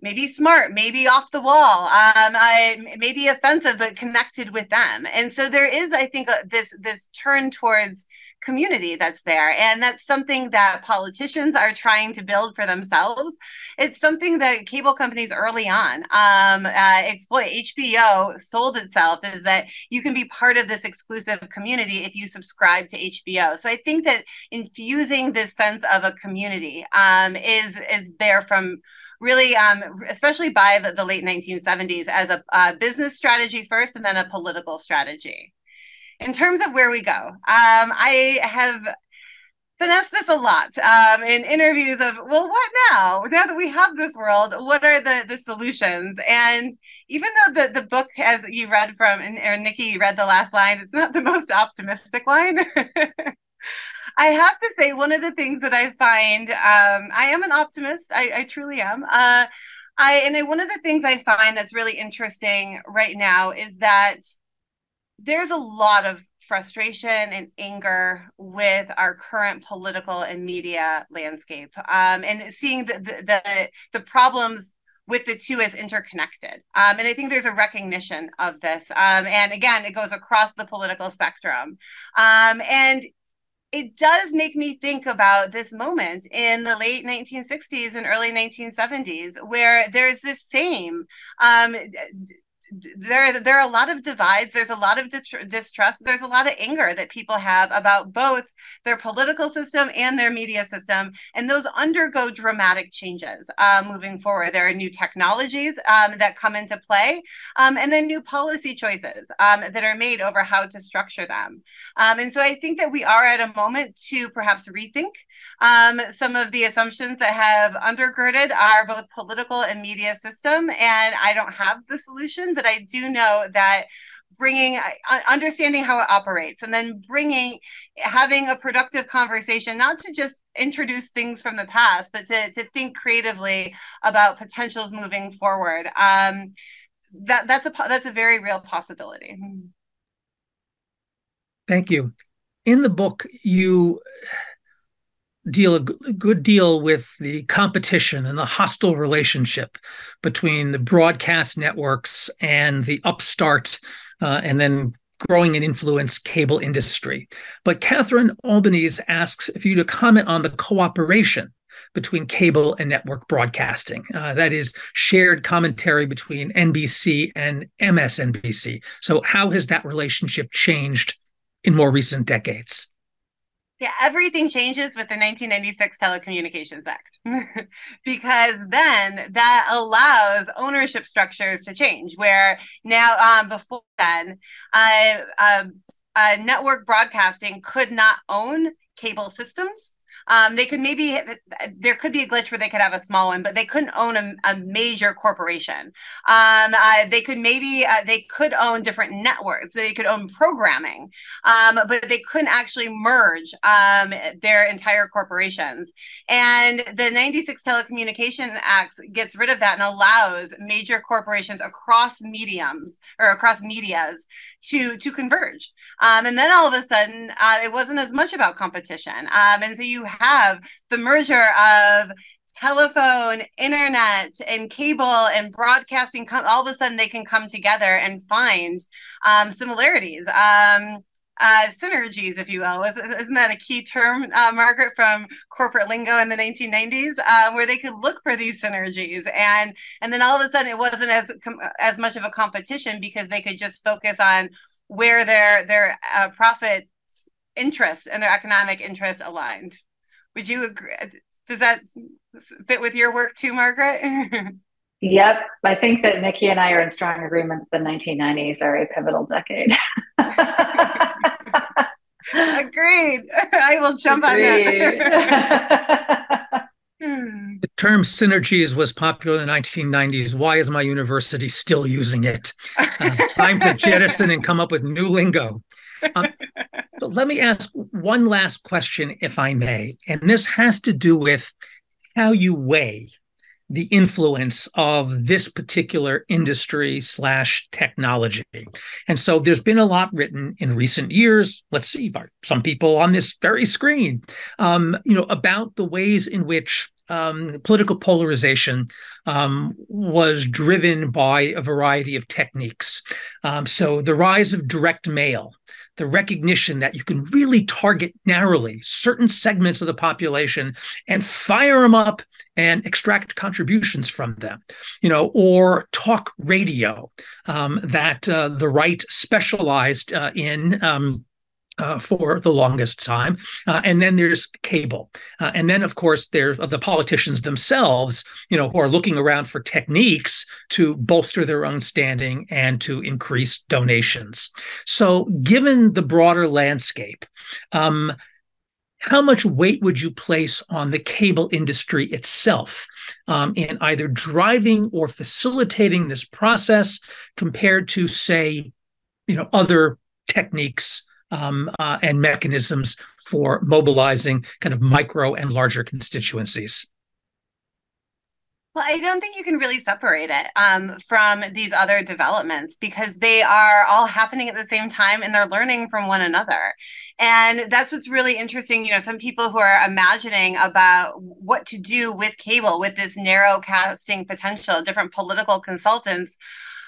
maybe smart, maybe off the wall, um, I, maybe offensive, but connected with them. And so there is, I think, uh, this this turn towards community that's there, and that's something that politicians are trying to build for themselves. It's something that cable companies early on um, uh, exploit. HBO sold itself is that you can be part of this exclusive community if you subscribe to HBO. So I think that infusing this sense of a community um, is is there from really, um, especially by the, the, late 1970s, as a, a, business strategy first and then a political strategy. In terms of where we go, um, I have finessed this a lot um, in interviews of, well, what now? Now that we have this world, what are the, the solutions? And even though the, the book, as you read from, and, and Nikki, read the last line, it's not the most optimistic line. I have to say, one of the things that I find, um, I am an optimist. I, I truly am. Uh, I and I, one of the things I find that's really interesting right now is that there's a lot of frustration and anger with our current political and media landscape, um, and seeing the, the the, the problems with the two as interconnected. Um, and I think there's a recognition of this. Um, and again, it goes across the political spectrum. Um, and it does make me think about this moment in the late 1960s and early 1970s where there's this same um, there there are a lot of divides there's a lot of distrust there's a lot of anger that people have about both their political system and their media system and those undergo dramatic changes uh, moving forward. There are new technologies um, that come into play um, and then new policy choices um, that are made over how to structure them. Um, and so i think that we are at a moment to perhaps rethink um, some of the assumptions that have undergirded our both political and media system and i don't have the solution but I do know that bringing uh, understanding how it operates and then bringing having a productive conversation not to just introduce things from the past but to, to think creatively about potentials moving forward. Um, that that's a that's a very real possibility. Thank you. In the book, you deal a good deal with the competition and the hostile relationship between the broadcast networks and the upstart uh, and then growing and influence cable industry. But Catherine Albanese asks if you to comment on the cooperation between cable and network broadcasting. Uh, that is shared commentary between NBC and MSNBC. So, how has that relationship changed in more recent decades? Yeah, everything changes with the 1996 Telecommunications Act because then that allows ownership structures to change. Where now, um, before then, uh, uh, uh, network broadcasting could not own cable systems um, they could maybe there could be a glitch where they could have a small one, but they couldn't own a, a major corporation. Um, uh, they could maybe uh, they could own different networks. They could own programming, um, but they couldn't actually merge um, their entire corporations. And the '96 Telecommunication Act gets rid of that and allows major corporations across mediums or across medias to to converge. Um, and then all of a sudden, uh, it wasn't as much about competition. Um, and so you have the merger of telephone, internet, and cable and broadcasting. all of a sudden, they can come together and find um, similarities. Um, uh, synergies, if you will. Isn't that a key term, uh, Margaret, from corporate lingo in the 1990s, uh, where they could look for these synergies, and and then all of a sudden it wasn't as as much of a competition because they could just focus on where their their uh, profit interests and their economic interests aligned. Would you agree? Does that fit with your work too, Margaret? yep. I think that Nikki and I are in strong agreement the 1990s are a pivotal decade. Agreed. I will jump Agreed. on that. the term synergies was popular in the 1990s. Why is my university still using it? Uh, time to jettison and come up with new lingo. Um, let me ask one last question, if I may. And this has to do with how you weigh the influence of this particular industry slash technology. And so there's been a lot written in recent years. Let's see, by some people on this very screen, um, you know, about the ways in which um, political polarization um, was driven by a variety of techniques. Um, so the rise of direct mail, the recognition that you can really target narrowly certain segments of the population and fire them up and extract contributions from them, you know, or talk radio um, that uh, the right specialized uh, in. Um, uh, for the longest time. Uh, and then there's cable. Uh, and then, of course, there's the politicians themselves, you know, who are looking around for techniques to bolster their own standing and to increase donations. So, given the broader landscape, um, how much weight would you place on the cable industry itself um, in either driving or facilitating this process compared to, say, you know, other techniques um, uh, and mechanisms for mobilizing kind of micro and larger constituencies. Well, I don't think you can really separate it um, from these other developments because they are all happening at the same time and they're learning from one another. And that's what's really interesting. You know, some people who are imagining about what to do with cable, with this narrow casting potential, different political consultants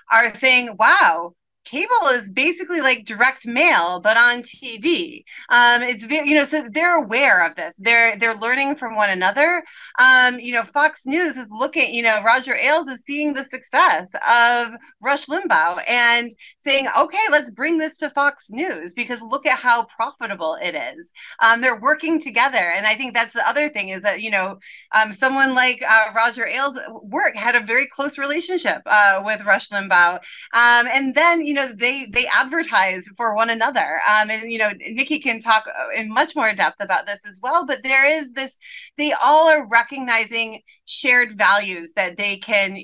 are saying, wow, cable is basically like direct mail but on tv um it's very you know so they're aware of this. They're they're learning from one another. Um you know fox news is looking you know roger ailes is seeing the success of rush limbaugh and saying okay let's bring this to fox news because look at how profitable it is. Um they're working together. And i think that's the other thing is that you know um someone like uh, roger ailes work had a very close relationship uh, with rush limbaugh. Um and then you you know they they advertise for one another. Um, and you know nikki can talk uh, in much more depth about this as well but there is this they all are recognizing shared values that they can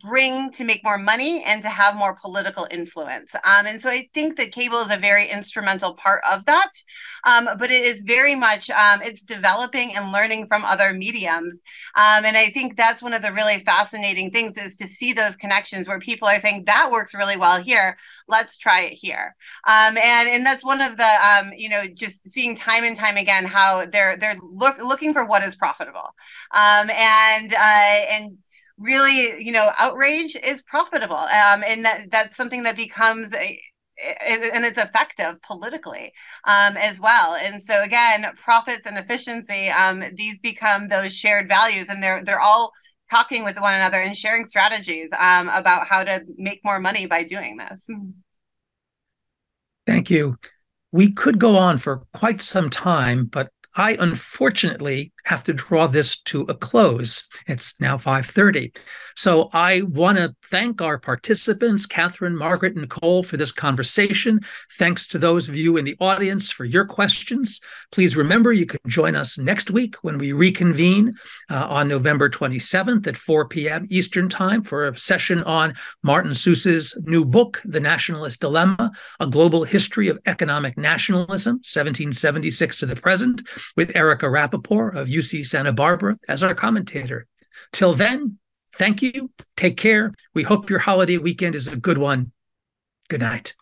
bring to make more money and to have more political influence. Um, and so I think that cable is a very instrumental part of that. Um, but it is very much um, it's developing and learning from other mediums. Um, and I think that's one of the really fascinating things is to see those connections where people are saying that works really well here. Let's try it here. Um, and and that's one of the um, you know just seeing time and time again how they're they're look, looking for what is profitable. and uh, and really, you know, outrage is profitable. Um, and that that's something that becomes a, and it's effective politically um, as well. And so again, profits and efficiency, um, these become those shared values, and they're they're all talking with one another and sharing strategies um, about how to make more money by doing this. Thank you. We could go on for quite some time, but I unfortunately have to draw this to a close. It's now 5:30. So I want to thank our participants, Kathryn, Margaret, and Nicole, for this conversation. Thanks to those of you in the audience for your questions. Please remember you can join us next week when we reconvene uh, on November 27th at 4 p.m. Eastern Time for a session on Marvin Suesse's new book, The Nationalist Dilemma: A Global History of Economic Nationalism, 1776 to the Present, with Erika Rappaport of UC Santa Barbara as our commentator. Till then, thank you. Take care. We hope your holiday weekend is a good one. Good night.